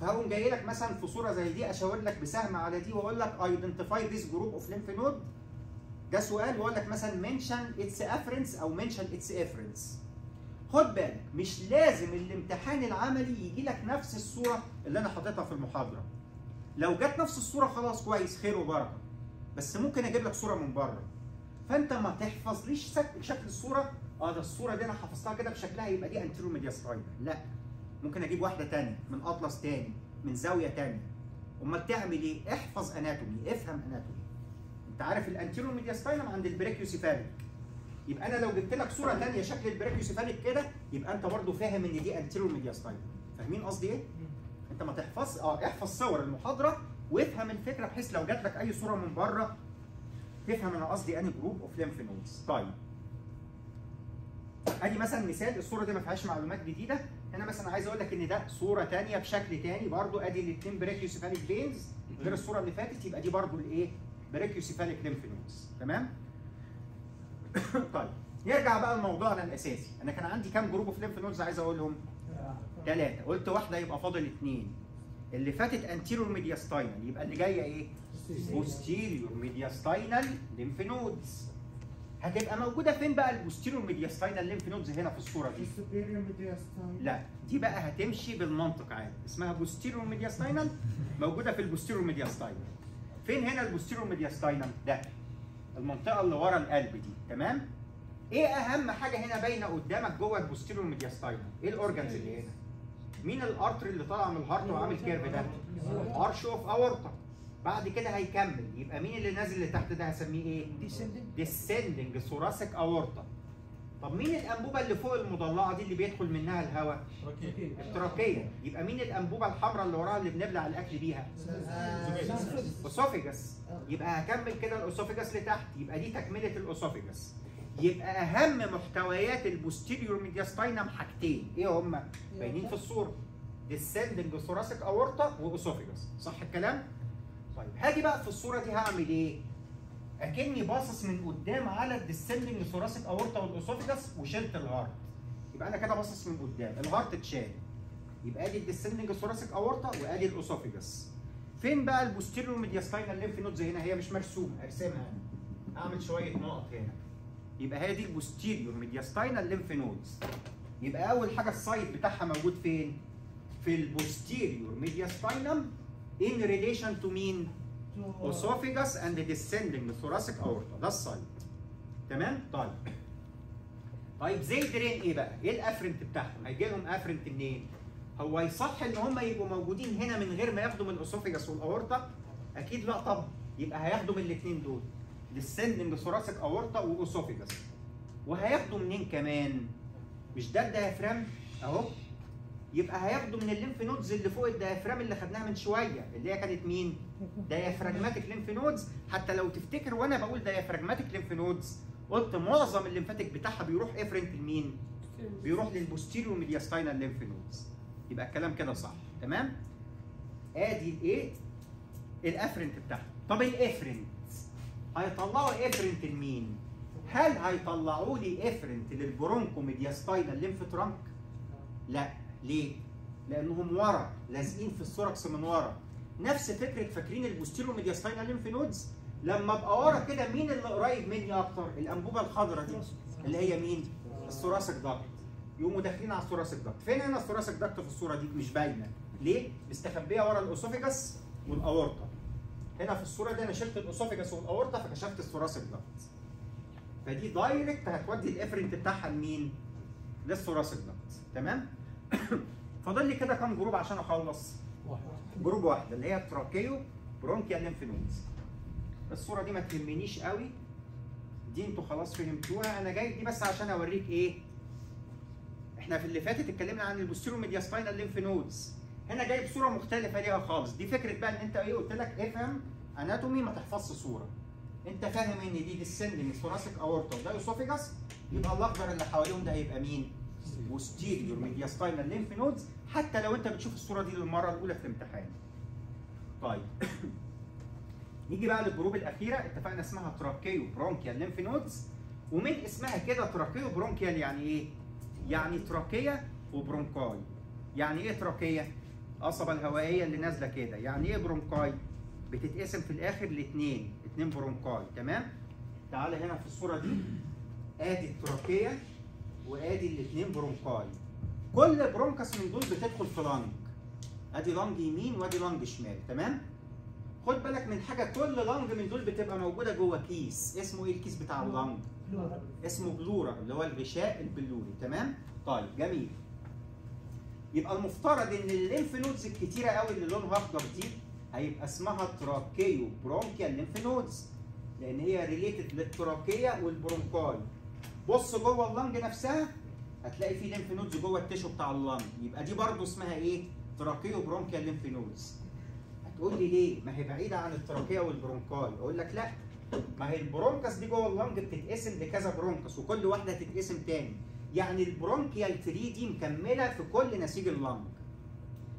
فهقوم جاي لك مثلا في صورة زي دي أشاور لك بسهم على دي وأقول لك identify this group of lymph node ده سؤال وأقول لك مثلا mention its afferents أو mention its efferents خد بالك مش لازم الامتحان العملي يجي لك نفس الصورة اللي أنا حاططها في المحاضرة. لو جت نفس الصورة خلاص كويس خير وبركة. بس ممكن أجيب لك صورة من بره. فأنت ما تحفظليش شكل الصورة؟ آه ده الصورة دي أنا حفظتها كده بشكلها يبقى دي anterior mediastinal لا ممكن أجيب واحدة تانية من أطلس تاني من زاوية تانية. أمال تعمل إيه؟ احفظ anatomy افهم anatomy أنت عارف ال anterior mediastinum عند ال brachiocephalic. يبقى أنا لو جبت لك صورة تانية شكل ال brachiocephalic كده يبقى أنت برضو فاهم إن دي anterior mediastinum فاهمين قصدي إيه؟ انت ما تحفظ آه احفظ صور المحاضرة وافهم الفكرة بحيث لو جات لك أي صورة من بره تفهم أنا قصدي أنهي group of lymph nodes طيب. أدي مثلا مثال الصورة دي ما فيهاش معلومات جديدة. هنا مثلا عايز أقول لك إن ده صورة ثانية بشكل ثاني برضو. أدي الاثنين brachiocephalic veins غير الصورة اللي فاتت يبقى دي برضو الإيه؟ brachiocephalic lymph nodes تمام؟ <coughs> طيب. نرجع بقى لموضوعنا الأساسي. أنا كان عندي كام group of lymph nodes عايز أقولهم؟ ثلاثة. قلت واحدة يبقى فاضل اثنين اللي فاتت anterior mediastinal يبقى اللي جاية إيه؟ posterior mediastinal lymph nodes هتبقى موجودة فين بقى ال posterior mediastinal lymph nodes هنا في الصورة دي؟ ال superior لا دي بقى هتمشي بالمنطق عادي. اسمها posterior mediastinal موجودة في ال posterior mediastinal فين هنا ال posterior mediastinal ده المنطقة اللي ورا القلب دي. تمام؟ إيه أهم حاجة هنا باينه قدامك جوه ال posterior mediastinal إيه ال organs اللي هنا؟ مين ال artery اللي طالع من ال heart وعامل curve ده؟ arch of aorta بعد كده هيكمل. يبقى مين اللي نازل لتحت ده هسميه إيه؟ descending thoracic aorta طب مين الأنبوبة اللي فوق المضلعة دي اللي بيدخل منها الهواء؟ ال trachea. يبقى مين الأنبوبة الحمراء اللي وراها اللي بنبلع الأكل بيها؟ esophagus يبقى هكمل كده ال esophagus لتحت. يبقى دي تكملة ال esophagus. يبقى أهم محتويات ال posterior mediastinum حاجتين. إيه هم؟ باينين في الصورة. descending thoracic aorta و esophagus صح الكلام؟ طيب هاجي بقى في الصورة دي هعمل إيه؟ أكني باصص من قدام على ال descending thoracic aorta وال esophagus وشلت ال heart. يبقى أنا كده باصص من قدام. ال heart اتشال. يبقى أدي ال descending thoracic aorta وأدي ال esophagus فين بقى ال posterior mediastinal lymph nodes هنا. هي مش مرسومة. أرسمها. اعمل شوية نقط هنا. يبقى هي دي ال posterior mediastinal lymph nodes. يبقى أول حاجة ال site بتاعها موجود فين؟ في ال posterior mediastinum in relation to مين esophagus and descending thoracic aorta. ده ال site. تمام؟ طيب. طيب they drain إيه بقى؟ إيه ال afferent بتاعهم؟ هيجي لهم afferent منين؟ هو يصح إن هم يبقوا موجودين هنا من غير ما ياخدوا من ال esophagus وال aorta أكيد لا طب يبقى هياخدوا من الاثنين دول. Descending thoracic aorta و esophagus وهياخدوا منين كمان مش ده ال diaphragm أهو يبقى هياخدوا من ال lymph nodes اللي فوق ال diaphragm اللي خدناها من شوية اللي هي كانت مين؟ diaphragmatic lymph nodes حتى لو تفتكر وأنا بقول diaphragmatic lymph nodes قلت معظم ال lymphatic بتاعها بيروح efferent لمين؟ بيروح لل posterior mediastinal lymph nodes يبقى الكلام كده صح تمام؟ آدي الايه؟ ال afferent بتاعها طب ال efferent هيطلعوا efferent لمين؟ هل هيطلعوا لي efferent لل bronchomediastinal lymph trunk؟ لا ليه؟ لأنهم ورا لازقين في ال thorax من ورا نفس فكرة فاكرين ال posterior mediastinal lymph nodes لما أبقى ورا كده مين اللي قريب مني أكتر؟ الأنبوبة الخضراء دي اللي هي مين؟ ال thoracic duct يقوموا داخلين على ال thoracic duct فين هنا ال thoracic duct في الصورة دي مش باينة ليه؟ مستخبيه ورا ال esophagus والاورطه هنا في الصورة دي أنا شلت ال esophagus والاورطه فكشفت ال thoracic duct فدي direct هتودي ال efferent بتاعها لمين؟ لل thoracic duct تمام؟ <coughs> فاضل لي كده كام group عشان أخلص؟ group واحدة اللي هي tracheobronchial lymph nodes الصورة دي ما تهمنيش قوي. دي أنتوا خلاص فهمتوها. أنا جاي دي بس عشان أوريك إيه؟ إحنا في اللي فاتت اتكلمنا عن ال posterior mediastinal lymph nodes هنا جايب صوره مختلفة ليها خالص دي فكرة بقى إن أنت إيه قلت لك افهم anatomy ما تحفظش صورة أنت فاهم إن دي descending thoracic aorta وده esophagus يبقى الاخضر اللي حواليهم ده هيبقى مين؟ posterior mediastinal lymph nodes حتى لو أنت بتشوف الصورة دي للمرة الأولى في الامتحان. طيب <coughs> نيجي بقى لل group الأخيرة اتفقنا اسمها tracheobronchial lymph nodes ومن اسمها كده tracheobronchial يعني إيه؟ يعني trachea و bronchi. يعني إيه trachea؟ القصبه الهوائية اللي نازلة كده، يعني إيه bronchi؟ بتتقسم في الآخر لاثنين، اثنين bronchi تمام؟ تعالى هنا في الصورة دي. آدي ال trachea وآدي الاثنين bronchi. كل bronchus من دول بتدخل في lung. آدي lung يمين وآدي lung شمال تمام؟ خد بالك من حاجة كل lung من دول بتبقى موجودة جوه كيس. اسمه إيه الكيس بتاع ال lung؟ اسمه pleura اللي هو الغشاء البلوري تمام؟ طيب جميل. يبقى المفترض إن ال lymph nodes الكتيرة قوي اللي لونها أخضر دي هيبقى اسمها tracheobronchial lymph nodes لأن هي related لل trachea وال bronchi. بص جوه ال lung نفسها هتلاقي في lymph nodes جوه ال tissue بتاع ال lung يبقى دي برضو اسمها إيه؟ tracheobronchial lymph nodes هتقول لي ليه؟ ما هي بعيدة عن ال trachea وال bronchi. أقول لك لا ما هي ال bronchus دي جوه ال lung بتتقسم لكذا bronchus وكل واحدة هتتقسم تاني. يعني ال bronchial tree دي مكملة في كل نسيج ال lung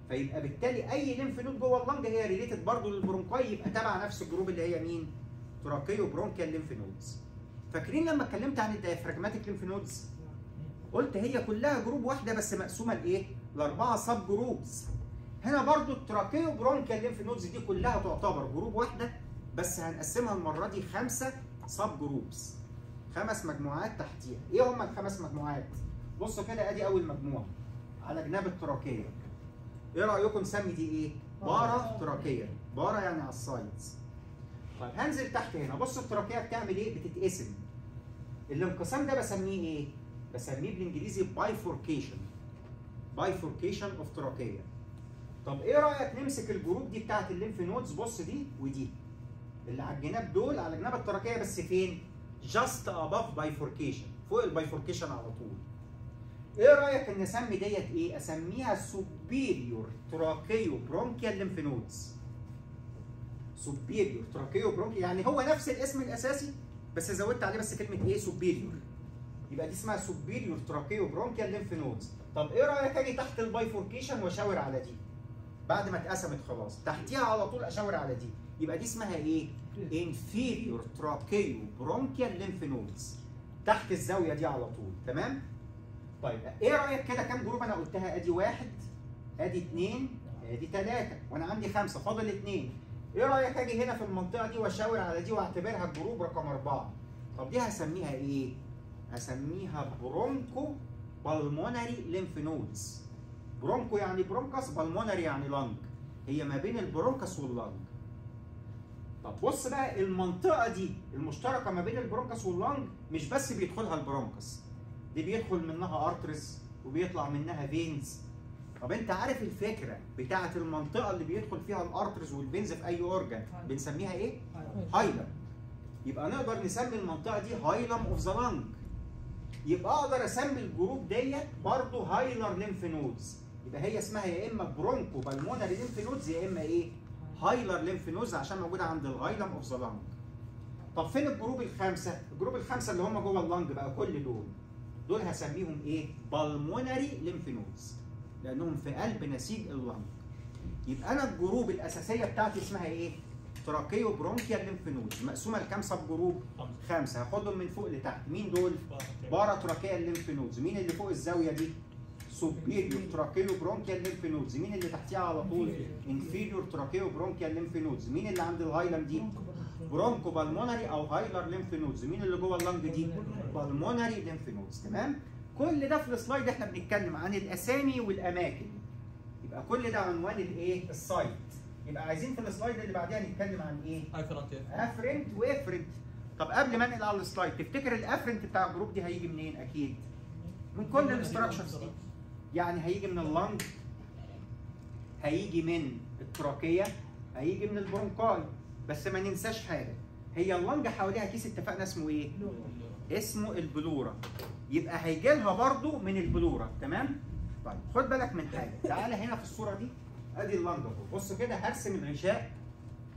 فيبقى بالتالي أي lymph node جوه ال lung هي related برضه لل bronchi يبقى تبع نفس ال group اللي هي مين؟ tracheobronchial lymph nodes. فاكرين لما اتكلمت عن ال diaphragmatic lymph nodes؟ قلت هي كلها group واحدة بس مقسومة لإيه؟ لأربعة subgroups. هنا برضه ال tracheobronchial lymph nodes دي كلها تعتبر group واحدة بس هنقسمها المرة دي خمسة subgroups. خمس مجموعات تحتيها، إيه هم الخمس مجموعات؟ بصوا كده أدي أول مجموعة على جناب ال trachea. إيه رأيكم نسمي دي إيه؟ paratracheal، para يعني على ال sides. طيب هنزل تحت هنا، بص ال trachea بتعمل إيه؟ بتتقسم. الانقسام ده بسميه إيه؟ بسميه بالإنجليزي bifurcation. bifurcation of trachea. طب إيه رأيك نمسك ال group دي بتاعت ال lymph nodes بص دي ودي. اللي على الجناب دول على جناب ال trachea بس فين؟ just above bifurcation، فوق ال bifurcation على طول. إيه رأيك إن اسمي ديت إيه؟ أسميها superior tracheobronchial lymph nodes. superior tracheobronchial يعني هو نفس الاسم الأساسي بس زودت عليه بس كلمة إيه؟ superior. يبقى دي اسمها superior tracheobronchial lymph nodes. طب إيه رأيك أجي تحت ال bifurcation وأشاور على دي؟ بعد ما اتقسمت خلاص، تحتيها على طول أشاور على دي. يبقى دي اسمها إيه؟ tracheobronchial lymph nodes. تحت الزاوية دي على طول، تمام؟ طيب إيه رأيك كده؟ كام group أنا قلتها؟ أدي واحد أدي اثنين أدي ثلاثة وأنا عندي خمسة فاضل اثنين إيه رأيك أجي هنا في المنطقة دي وأشاور على دي وأعتبرها ال group رقم أربعة؟ طب دي هسميها إيه؟ هسميها bronchopulmonary lymph nodes broncho يعني bronchus pulmonary يعني lung. هي ما بين ال bronchus وال lung. طب بص بقى المنطقة دي المشتركة ما بين ال bronchus وال lung مش بس بيدخلها ال bronchus دي بيدخل منها arteries وبيطلع منها veins طب انت عارف الفكرة بتاعة المنطقة اللي بيدخل فيها ال arteries وال veins في أي organ بنسميها إيه؟ hilum. يبقى نقدر نسمي المنطقة دي hilum of the lung يبقى أقدر أسمي ال group ديت برضه hilar lymph nodes يبقى هي اسمها يا إما bronchopulmonary lymph nodes يا إما إيه؟ hilar lymph nodes عشان موجودة عند ال hilum of the lung طب فين ال group الخمسه ال group الخمسه اللي هم جوه ال lung بقى كل دول دول هسميهم إيه؟ pulmonary lymph nodes لأنهم في قلب نسيج ال lung. يبقى أنا ال group الأساسية بتاعتي اسمها إيه؟ tracheobronchial lymph nodes مقسومة لكام subgroup؟ خمسة هاخدهم من فوق لتحت، مين دول؟ paratracheal lymph nodes، مين اللي فوق الزاوية دي؟ superior tracheobronchial lymph nodes، مين اللي تحتيها على طول؟ inferior tracheobronchial lymph nodes، مين اللي عند ال hilum دي؟ bronchopulmonary أو hilar lymph nodes مين اللي جوه ال lung دي؟ pulmonary lymph nodes تمام؟ كل ده في ال slide إحنا بنتكلم عن الأسامي والأماكن. يبقى كل ده عنوان الايه؟ ال site. يبقى عايزين في ال slide اللي بعديها نتكلم عن إيه؟ afferent و efferent. طب قبل ما انقل على ال slide تفتكر ال afferent بتاع ال group دي هيجي منين؟ أكيد. من كل ال structures دي. يعني هيجي من ال lung هيجي من ال trachea هيجي من ال bronchi بس ما ننساش حاجة هي ال lung حواليها كيس اتفقنا اسمه إيه؟ اسمه ال pleura. يبقى هيجي لها برضه من ال pleura تمام؟ طيب خد بالك من حاجة. تعالى هنا في الصورة دي. أدي ال lung أهو. بص كده هرسم الغشاء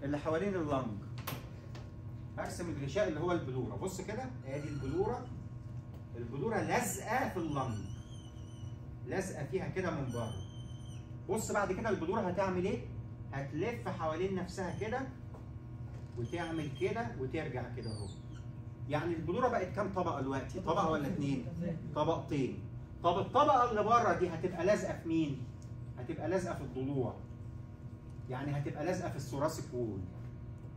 اللي حوالين ال lung. هرسم الغشاء اللي هو ال pleura. بص كده أدي ال pleura. البلورا لازقة في اللنج. لازقه فيها كده من بره. بص بعد كده البلورا هتعمل إيه؟ هتلف حوالين نفسها كده وتعمل كده وترجع كده أهو. يعني البلوره بقت كام طبقة دلوقتي؟ طبقة ولا اتنين؟ طبقتين. طب الطبقة اللي بره دي هتبقى لازقة في مين؟ هتبقى لازقة في الضلوع. يعني هتبقى لازقة في الثوراسيك وول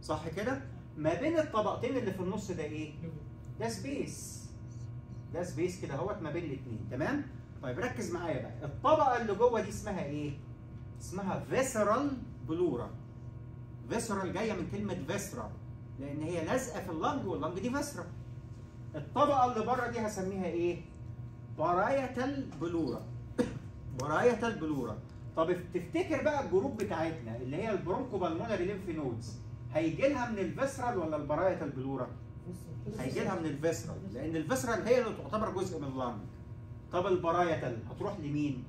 صح كده؟ ما بين الطبقتين اللي في النص ده إيه؟ ده space ده space كده أهوت ما بين الاثنين تمام؟ طيب ركز معايا بقى. الطبقة اللي جوه دي اسمها إيه؟ اسمها visceral pleura visceral جاية من كلمة viscera لأن هي لازقة في ال lung وال lung دي viscera الطبقة اللي بره دي هسميها إيه؟ parietal pleura parietal pleura طب تفتكر بقى ال group بتاعتنا اللي هي ال bronchopulmonary lymph nodes هيجي لها من ال visceral ولا ال parietal pleura هيجي لها من ال visceral لأن ال visceral هي اللي تعتبر جزء من ال lung طب ال parietal هتروح لمين؟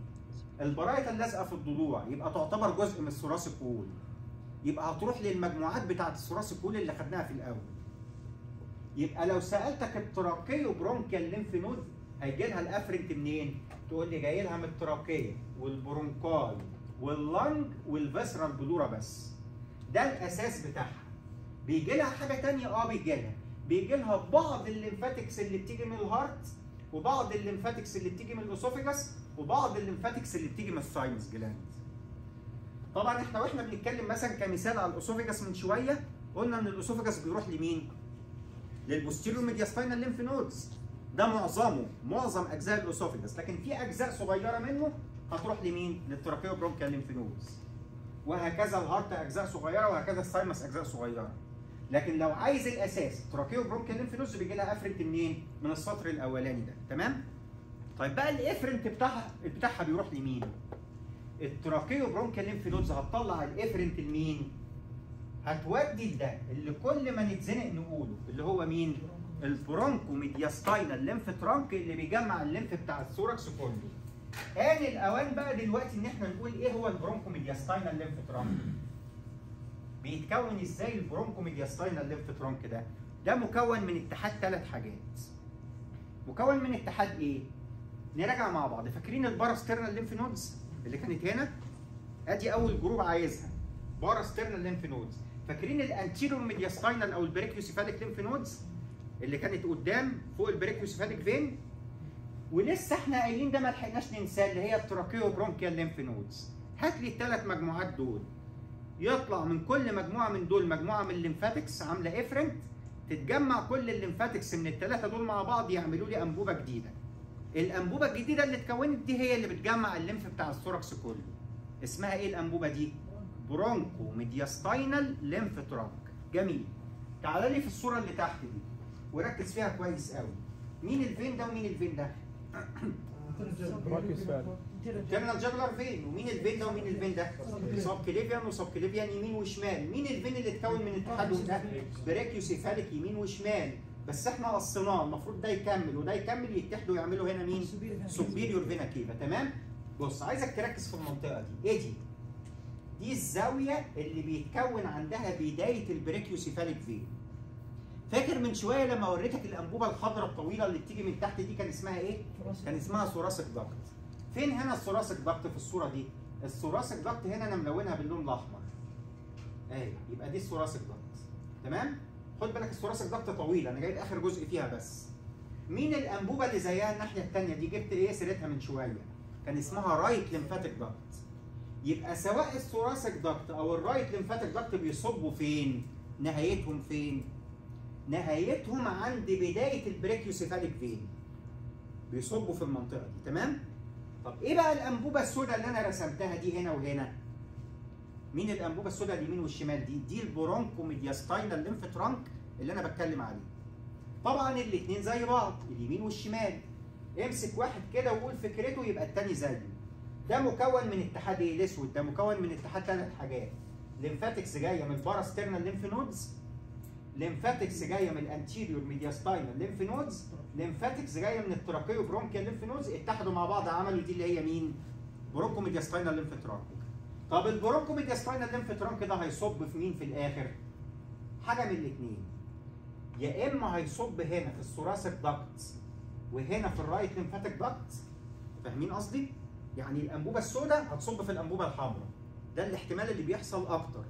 ال parietal لازقه في الضلوع. يبقى تعتبر جزء من ال thoracic wall يبقى هتروح للمجموعات بتاعه ال thoracic wall اللي خدناها في الأول. يبقى لو سألتك ال tracheobronchial lymph node هيجي لها ال afferent منين؟ تقول لي جاي لها من ال trachea وال bronchi وال lung وال visceral pleura بس. ده الأساس بتاعها. بيجي لها حاجة تانية؟ آه بيجي لها. بيجي لها بعض ال lymphatics اللي بتيجي من ال heart وبعض ال lymphatics اللي بتيجي من ال esophagus وبعض ال lymphatics اللي بتيجي من ال thymus gland. طبعا إحنا وإحنا بنتكلم مثلا كمثال على ال esophagus من شوية قلنا إن ال esophagus بيروح لمين؟ لل posterior mediastinal lymph nodes ده معظمه معظم أجزاء ال esophagus لكن في أجزاء صغيرة منه هتروح لمين؟ لل tracheobronchial lymph nodes وهكذا ال heart أجزاء صغيرة وهكذا ال thymus أجزاء صغيرة. لكن لو عايز الأساس tracheobronchial nodes بيجي لها afferent منين؟ من السطر الأولاني ده. تمام؟ طيب بقى ال efferent بتاعها بتاعها بيروح لمين؟ ال tracheobronchial nodes هتطلع ال efferent لمين؟ هتودي لده اللي كل ما نتزنق نقوله اللي هو مين؟ ال bronchomediastinal lymph trunk اللي بيجمع ال lymph بتاع ال thorax كله. آن الأوان بقى دلوقتي إن إحنا نقول إيه هو ال bronchomediastinal lymph trunk؟ بيتكون إزاي ال bronchomediastinal lymph trunk ده؟ ده مكون من اتحاد ثلاث حاجات. مكون من اتحاد إيه؟ نراجع مع بعض. فاكرين ال parasternal lymph nodes اللي كانت هنا؟ أدي أول group عايزها. parasternal lymph nodes. فاكرين ال anterior mediastinal أو ال brachiocephalic lymph nodes اللي كانت قدام فوق ال brachiocephalic vein؟ ولسه إحنا قايلين ده ما لحقناش ننساه اللي هي ال tracheobronchial lymph nodes. هات لي الثلاث مجموعات دول. يطلع من كل مجموعة من دول مجموعة من ال lymphatics عاملة efferent تتجمع كل ال lymphatics من الثلاثه دول مع بعض يعملوا لي أنبوبة جديدة. الأنبوبة الجديدة اللي اتكونت دي هي اللي بتجمع ال lymph بتاع ال thorax كله. اسمها إيه الأنبوبة دي؟ bronchomediastinal lymph trunk. جميل. تعال لي في الصورة اللي تحت دي وركز فيها كويس قوي مين ال vein ده ومين ال vein ده؟ internal jugular vein ومين ال vein ده ومين ال vein ده؟ subclavian و subclavian يمين وشمال. مين ال vein اللي اتكون من اتحادهم ده؟ brachiocephalic يمين وشمال. بس إحنا قصيناه. المفروض ده يكمل وده يكمل يتحدوا يعملوا هنا مين؟ superior vena. cava تمام؟ بص عايزك تركز في المنطقة دي. إيه دي؟ دي الزاوية اللي بيتكون عندها بداية ال brachiocephalic vein فاكر من شوية لما وريتك الأنبوبة الخضراء الطويلة اللي بتيجي من تحت دي؟ كان اسمها إيه؟ كان اسمها thoracic duct فين هنا ال thoracic duct في الصورة دي؟ ال thoracic duct هنا أنا ملونها باللون الأحمر. أهي يبقى دي ال thoracic duct تمام؟ خد بالك ال thoracic duct طويله أنا جايب آخر جزء فيها بس. مين الأنبوبة اللي زيها الناحية الثانية دي؟ جبت إيه؟ سيرتها من شوية. كان اسمها right lymphatic duct يبقى سواء ال thoracic duct أو ال right lymphatic duct بيصبوا فين؟ نهايتهم فين؟ نهايتهم عند بداية ال brachiocephalic vein بيصبوا في المنطقة دي. تمام؟ طب. إيه بقى الانبوبة السوداء اللي أنا رسمتها دي هنا وهنا؟ مين الانبوبة السوداء اليمين والشمال دي؟ دي ال bronchomediastinal lymph trunk اللي أنا بتكلم عليه. طبعا الاثنين زي بعض اليمين والشمال. امسك واحد كده وقول فكرته يبقى الثاني زيه. ده مكون من اتحاد إيه؟ الأسود. ده مكون من اتحاد ثلاث حاجات. lymphatics جاية من parasternal lymph nodes. lymphatics جاية من ال anterior mediastinal lymph nodes. lymphatics جاية من ال tracheobronchial lymph nodes. اتحدوا مع بعض عملوا دي اللي هي مين؟ bronchomediastinal lymph trunk. طب ال bronchomediastinal lymph trunk ده هيصب في مين في الآخر؟ حاجة من الاثنين يا إما هيصب هنا في ال thoracic duct وهنا في ال right lymphatic duct فاهمين قصدي؟ يعني الأنبوبة السوداء هتصب في الأنبوبة الحمراء. ده الاحتمال اللي بيحصل أكتر.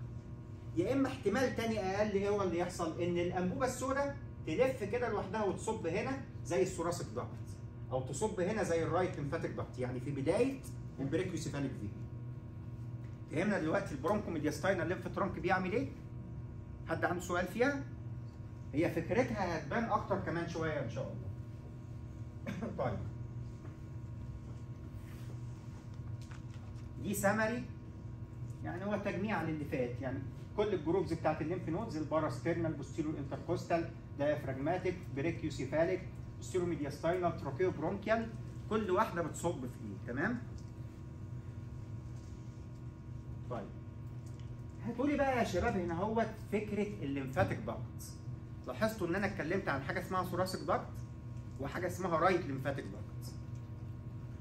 يا إما احتمال تاني أقل إيه هو اللي يحصل؟ إن الأنبوبة السوداء تلف كده لوحدها وتصب هنا زي ال thoracic duct أو تصب هنا زي ال right lymphatic duct يعني في بداية ال brachiocephalic vein فهمنا دلوقتي ال bronchomediastinal lymph trunk بيعمل إيه؟ حد عنده سؤال فيها؟ هي فكرتها هتبان أكتر كمان شوية إن شاء الله. <coughs> طيب. دي سمري يعني هو تجميع للي فات يعني كل ال groups بتاعت ال lymph nodes ال parasternal posterior intercostal diaphragmatic brachiocephalic posterior mediastinal tracheobronchial كل واحدة بتصب في إيه تمام؟ طيب. هتقولي بقى يا شباب هنا هو فكرة ال lymphatic duct لاحظتوا إن أنا اتكلمت عن حاجة اسمها thoracic duct وحاجة اسمها right lymphatic duct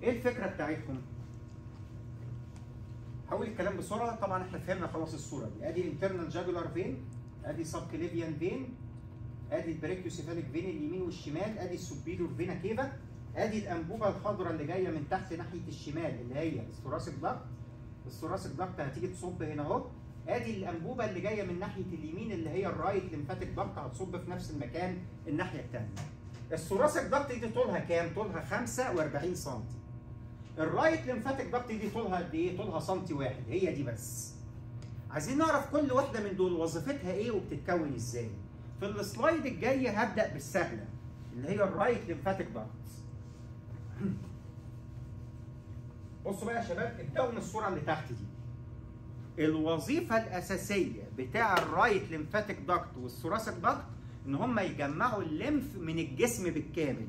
إيه الفكرة بتاعتهم؟ هقول الكلام بسرعة. طبعا إحنا فهمنا خلاص الصورة. دي أدي ال internal jugular vein أدي subclavian vein أدي ال brachiocephalic vein اليمين والشمال أدي ال superior vena cava أدي الأنبوبة الخضراء اللي جاية من تحت ناحية الشمال اللي هي ال thoracic duct ال thoracic duct هتيجي تصب هنا أهو. أدي الأنبوبة اللي جاية من ناحية اليمين اللي هي ال right lymphatic duct هتصب في نفس المكان الناحية الثانية ال thoracic duct دي طولها كام؟ طولها 45 سم ال right lymphatic duct دي طولها قد إيه طولها سنتي واحد هي دي بس. عايزين نعرف كل واحدة من دول وظيفتها إيه وبتتكون إزاي. في ال slide الجاي هبدأ بالسهلة اللي هي ال right lymphatic duct <clears throat> بصوا بقى يا شباب ابدأوا من الصورة اللي تحت دي. الوظيفة الأساسية بتاع ال right lymphatic duct وال thoracic duct إن هم يجمعوا ال lymph من الجسم بالكامل.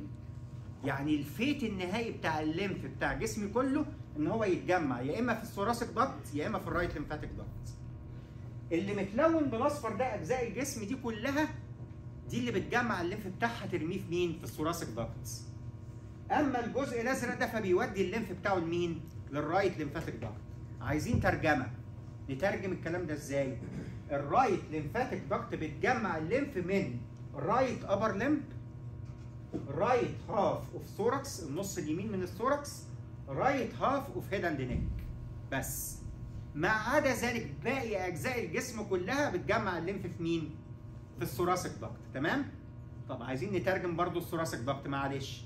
يعني ال fate النهائي بتاع ال lymph بتاع جسمي كله إن هو يتجمع يا إما في ال thoracic duct يا إما في ال right lymphatic duct اللي متلون بالأصفر ده أجزاء الجسم دي كلها دي اللي بتجمع ال lymph بتاعها ترميه في مين؟ في ال thoracic duct أما الجزء الأزرق ده فبيودي ال lymph بتاعه لمين؟ لل right lymphatic duct عايزين ترجمة. نترجم الكلام ده إزاي؟ ال right lymphatic duct بتجمع ال lymph من right upper limb right half of thorax النص اليمين من ال thorax right half of head and neck بس. ما عدا ذلك باقي أجزاء الجسم كلها بتجمع ال lymph في مين في ال thoracic duct تمام؟ طب عايزين نترجم برضو ال thoracic duct معلش.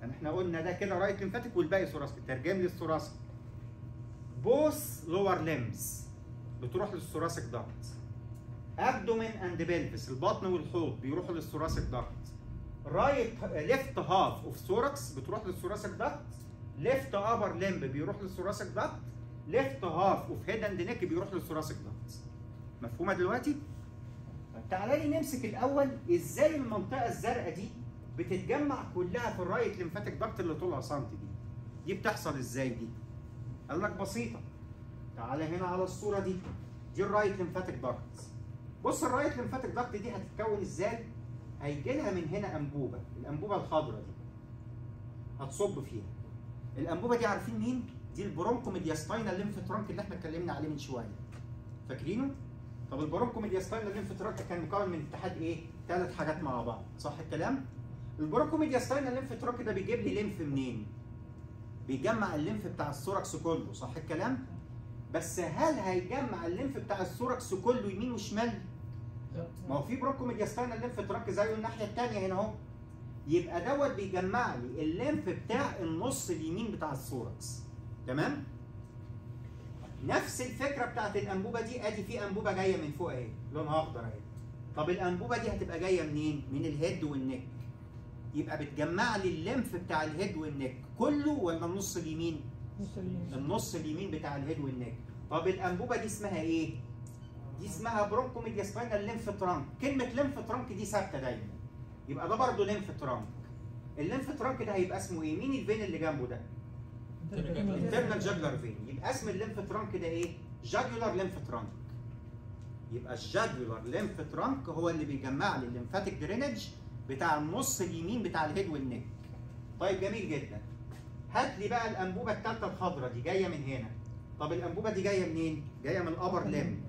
يعني إحنا قلنا ده كده right lymphatic والباقي thoracic. ترجم لي ال thoracic. both lower limbs بتروح لل thoracic duct abdomen and pelvis البطن والحوض بيروحوا لل thoracic duct right left half of thorax بتروح لل thoracic duct left upper limb بيروح لل thoracic duct left half of head and neck بيروح لل thoracic duct مفهومة دلوقتي؟ تعالى لي نمسك الأول إزاي المنطقة الزرقاء دي بتتجمع كلها في ال right lymphatic duct اللي طولها سنتي دي. دي بتحصل إزاي دي؟ قال لك بسيطة. تعالى هنا على الصورة دي. دي ال right lymphatic duct بص ال right lymphatic duct دي هتتكون إزاي؟ هيجي لها من هنا أنبوبة الأنبوبة الخضراء دي. هتصب فيها. الأنبوبة دي عارفين مين؟ دي ال bronchomediastinal lymph trunk اللي إحنا اتكلمنا عليه من شوية. فاكرينه؟ طب ال bronchomediastinal lymph trunk كان مكون من اتحاد إيه؟ ثلاث حاجات مع بعض. صح الكلام؟ ال bronchomediastinal lymph trunk ده بيجيب لي lymph منين؟ بيجمع ال lymph بتاع ال thorax كله. صح الكلام؟ بس هل هيجمع ال lymph بتاع ال thorax كله يمين وشمال؟ ما هو في bronchomediastinal lymph trunk زيه الناحية الثانية هنا اهو. يبقى دوت بيجمع لي ال lymph بتاع النص اليمين بتاع ال thorax تمام؟ نفس الفكرة بتاعت الأنبوبة دي أدي في أنبوبة جاية من فوق أهي لونها أخضر أهي. طب الأنبوبة دي هتبقى جاية منين؟ من الهيد والنك يبقى بتجمع لي الليمف بتاع الهيد والنك كله ولا النص اليمين؟ النص اليمين. بتاع ال head وال neck طب الأنبوبة دي اسمها إيه؟ دي اسمها bronchomediastinal lymph trunk. كلمة lymph trunk دي ثابتة دايما. يبقى ده برضه lymph trunk. ال lymph trunk ده هيبقى اسمه إيه؟ مين ال vein اللي جنبه ده؟ internal jugular vein يبقى اسم ال lymph trunk ده إيه؟ jugular lymph trunk. يبقى ال jugular lymph trunk هو اللي بيجمع لي ال lymphatic drainage بتاع النص اليمين بتاع ال head وال neck طيب جميل جدا. هات لي بقى الأنبوبة الثالثه الخضراء دي جاية من هنا. طب الأنبوبة دي جاية منين؟ جاية من ال upper limb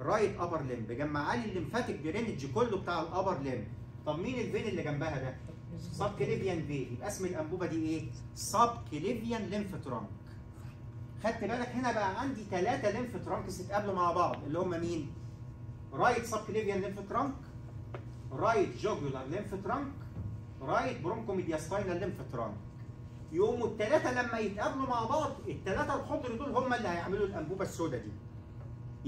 right upper limb بجمع لي ال lymphatic drainage كله بتاع ال upper limb طب مين ال vein اللي جنبها ده؟ subclavian vein يبقى اسم الأنبوبة دي إيه؟ subclavian lymph trunk خدت بالك؟ هنا بقى عندي ثلاثة lymph trunks اتقابلوا مع بعض. اللي هم مين؟ right subclavian lymph trunk right jugular lymph trunk right bronchomediastinal lymph trunk يقوموا الثلاثه لما يتقابلوا مع بعض الثلاثه الخضر دول هم اللي هيعملوا الأنبوبة السوداء دي.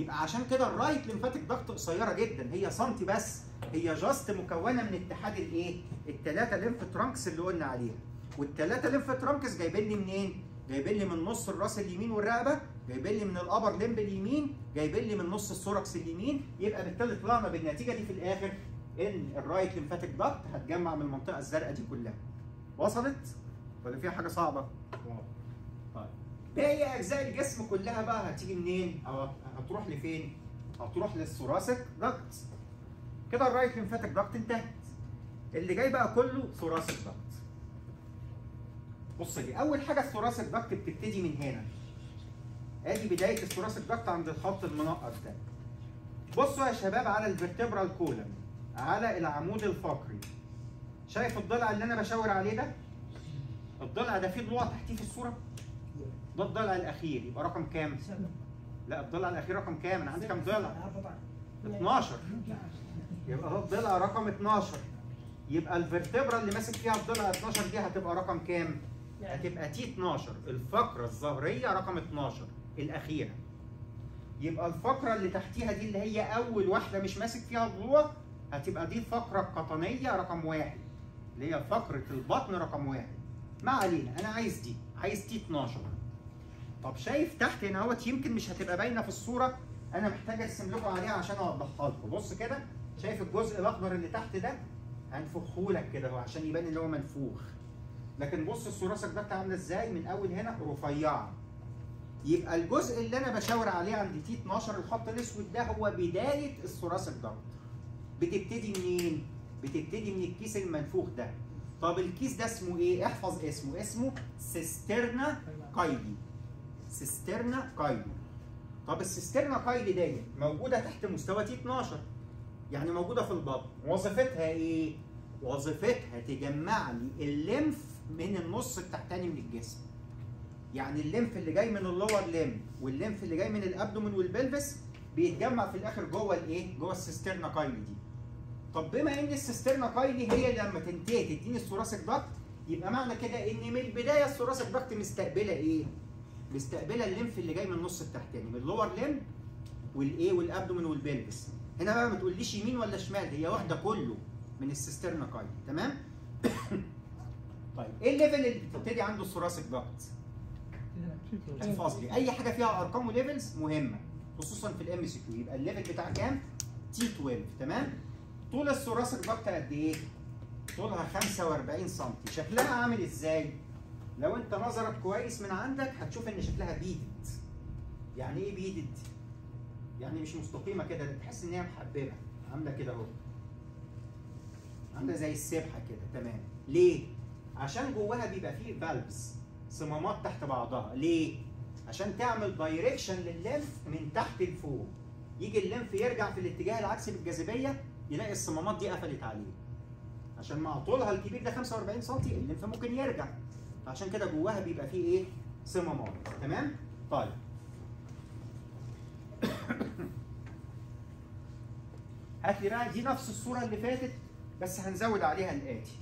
يبقى عشان كده ال right lymphatic duct قصيرة جدا. هي سنتي بس. هي just مكونة من اتحاد الايه؟ الثلاثه lymph trunks اللي قلنا عليها. والثلاثه lymph trunks جايبين لي منين؟ جايبين لي من نص الراس اليمين والرقبة. جايبين لي من ال upper limb اليمين. جايبين لي من نص ال thorax اليمين. يبقى بالتالي طلعنا بالنتيجة دي في الآخر إن ال right lymphatic duct هتجمع من المنطقة الزرقاء دي كلها. وصلت؟ ولا فيها حاجة صعبة؟ طيب. باقي أجزاء الجسم كلها بقى هتيجي منين؟ أو هتروح لفين؟ هتروح لل thoracic duct كده ال right lymphatic duct انتهت. اللي جاي بقى كله thoracic duct بص دي أول حاجة ال thoracic duct بتبتدي من هنا. آدي بداية ال thoracic duct عند الخط المنقط ده. بصوا يا شباب على ال vertebral column على العمود الفقري. شايف الضلع اللي أنا بشاور عليه ده؟ الضلع ده فيه ضلوع تحتيه في الصورة؟ ده الضلع الأخير يبقى رقم كام؟ لا الضلع الأخير رقم كام؟ أنا عندي كام ضلع؟ 12 يبقى أهو الضلع رقم 12 يبقى الفرتبرا اللي ماسك فيها الضلع 12 دي هتبقى رقم كام؟ هتبقى تي 12 الفقرة الظهريه رقم 12 الأخيرة. يبقى الفقرة اللي تحتيها دي اللي هي أول واحدة مش ماسك فيها ضلوع هتبقى دي الفقرة القطنية رقم واحد اللي هي فقرة البطن رقم واحد. ما علينا أنا عايز دي عايز T 12 طب شايف تحت هنا اهوت يمكن مش هتبقى باينة في الصورة. أنا محتاج أرسم لكم عليها عشان اوضحها لكم. بص كده شايف الجزء الأخضر اللي تحت ده؟ هنفخه لك كده أهو عشان يبان إن هو منفوخ. لكن بص ال thoracic duct عاملة إزاي؟ من أول هنا رفيعة. يبقى الجزء اللي أنا بشاور عليه عند T 12 الخط الأسود ده هو بداية ال thoracic duct بتبتدي منين؟ بتبتدي من الكيس المنفوخ ده. طب الكيس ده اسمه إيه؟ احفظ اسمه. اسمه cisterna chyli. cisterna chyli طب ال cisterna chyli ديت موجودة تحت مستوى T 12 يعني موجودة في البطن. وظيفتها إيه؟ وظيفتها تجمع لي ال lymph من النص التحتاني من الجسم. يعني الليمف اللي جاي من اللور ليم والليمف اللي جاي من الأبدومين والبلفس بيتجمع في الآخر جوه الإيه؟ جوه ال cisterna chyli دي. طب بما إن ال cisterna chyli هي لما تنتهي تديني ال thoracic duct يبقى معنى كده إن من البداية ال thoracic duct مستقبلة إيه؟ مستقبله ال lymph اللي جاي من النص التحتاني من ال lower limb والايه وال abdomen وال pelvis هنا بقى ما تقوليش يمين ولا شمال هي واخده كله من ال cisterna chyli تمام؟ <coughs> طيب إيه ال level اللي بتبتدي عنده ال thoracic duct احفظ أي حاجة فيها أرقام و levels مهمة خصوصا في ال MCQ يبقى ال level بتاع كام؟ T 12 تمام؟ طول ال thoracic duct قد إيه؟ طولها 45 سم شكلها عامل إزاي؟ لو انت نظرك كويس من عندك هتشوف إن شكلها beaded يعني إيه beaded يعني مش مستقيمة كده تحس إن هي محببة. عاملة كده أهو. عاملة زي السبحة كده تمام. ليه؟ عشان جواها بيبقى فيه valves صمامات تحت بعضها. ليه؟ عشان تعمل دايركشن للليمف من تحت لفوق. يجي ال lymph يرجع في الاتجاه العكسي بالجاذبيه يلاقي الصمامات دي قفلت عليه. عشان مع طولها الكبير ده 45 سم ال lymph ممكن يرجع. عشان كده جواها بيبقى فيه إيه؟ صمامات. تمام؟ طيب. <coughs> هات لي بقى دي نفس الصورة اللي فاتت بس هنزود عليها الآتي.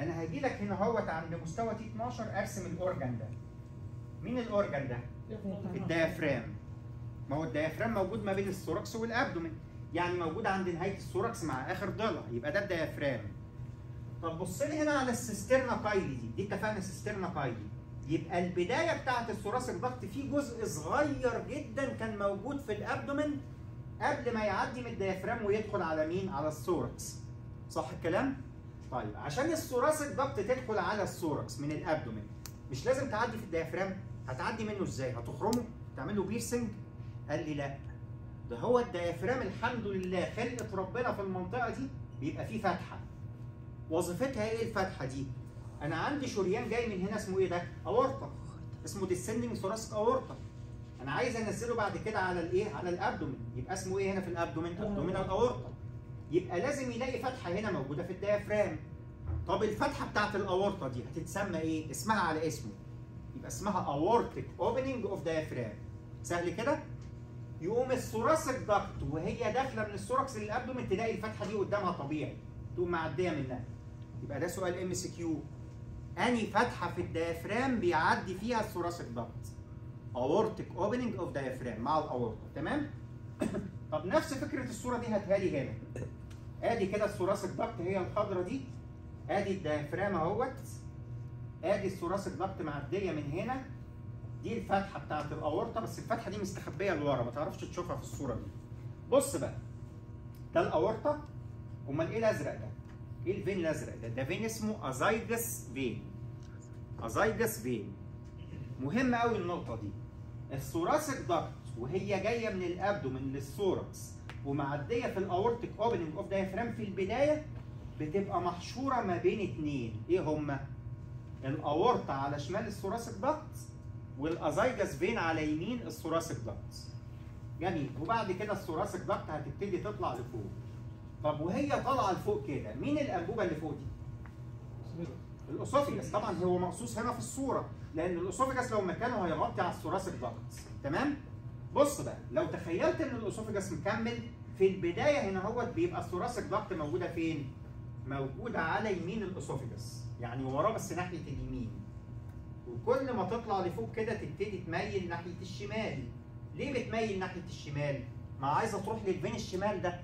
أنا هاجي لك هنا أهوت عند مستوى T 12 أرسم الاورجن ده. مين الاورجن ده؟ الديافرام. ما هو الديافرام موجود ما بين ال thorax وال abdomen. يعني موجود عند نهاية ال thorax مع آخر ضلع. يبقى ده ال diaphragm. طب بص لي هنا على ال cisterna chyli دي دي اتفقنا cisterna chyli يبقى البداية بتاعت ال thoracic duct فيه جزء صغير جدا كان موجود في ال abdomen قبل ما يعدي من ال diaphragm ويدخل على مين؟ على ال thorax. صح الكلام؟ طيب عشان ال thoracic duct تدخل على ال thorax من ال abdomen مش لازم تعدي في ال diaphragm هتعدي منه إزاي؟ هتخرمه؟ تعمل له piercing قال لي لا. ده هو ال diaphragm الحمد لله خلقه ربنا في المنطقة دي بيبقى فيه فتحة. وظيفتها إيه الفتحه دي؟ أنا عندي شريان جاي من هنا اسمه إيه ده؟ أورطة. اسمه descending thoracic اورطه أنا عايز أنزله بعد كده على الإيه؟ على ال abdomen. يبقى اسمه إيه هنا في ال abdomen؟ abdominal aorta يبقى لازم يلاقي فتحه هنا موجودة في ال diaphragm. طب الفتحه بتاعت الأورطة دي هتتسمى إيه؟ اسمها على اسمه. يبقى اسمها aortic opening of diaphragm. سهل كده؟ يقوم ال thoracic duct وهي داخلة من ال thorax لل abdomen تلاقي الفتحه دي قدامها طبيعي. تقوم معدية منها. يبقى ده سؤال MCQ أني فتحة في ال diaphragm بيعدي فيها ال thoracic duct aortic opening of diaphragm مع الأورطة تمام؟ <coughs> طب نفس فكرة الصورة دي هاتها لي هنا. آدي كده ال thoracic duct هي الخضره دي. آدي ال diaphragm أهوت. آدي ال thoracic duct معدية من هنا. دي الفتحة بتاعت الأورطة بس الفتحة دي مستخبية لورا ما تعرفش تشوفها في الصورة دي. بص بقى ده الأورطة أمال إيه الأزرق ده؟ إيه ال vein الازرق؟ ده ده vein اسمه؟ azygos vein azygos vein مهم قوي النقطة دي. ال thoracic duct وهي جاية من ال abdomen لل thorax ومعدية في ال aortic opening of diaphragm في البداية بتبقى محشورة ما بين اتنين. إيه هما الاورطه على شمال ال thoracic duct وال azygos vein على يمين ال thoracic duct جميل. وبعد كده ال thoracic duct هتبتدي تطلع لفوق. طب وهي طالعة لفوق كده مين الأنبوبة اللي فوق دي؟ ال esophagus طبعا هو مقصوص هنا في الصورة لأن ال esophagus لو مكانه هيغطي على ال thoracic duct تمام؟ بص بقى لو تخيلت إن ال esophagus مكمل في البداية هنا هو بيبقى ال thoracic duct موجودة فين؟ موجودة على يمين ال esophagus يعني وراه بس ناحية اليمين. وكل ما تطلع لفوق كده تبتدي تميل ناحية الشمال. ليه بتميل ناحية الشمال؟ ما عايزة تروح لل vein الشمال ده.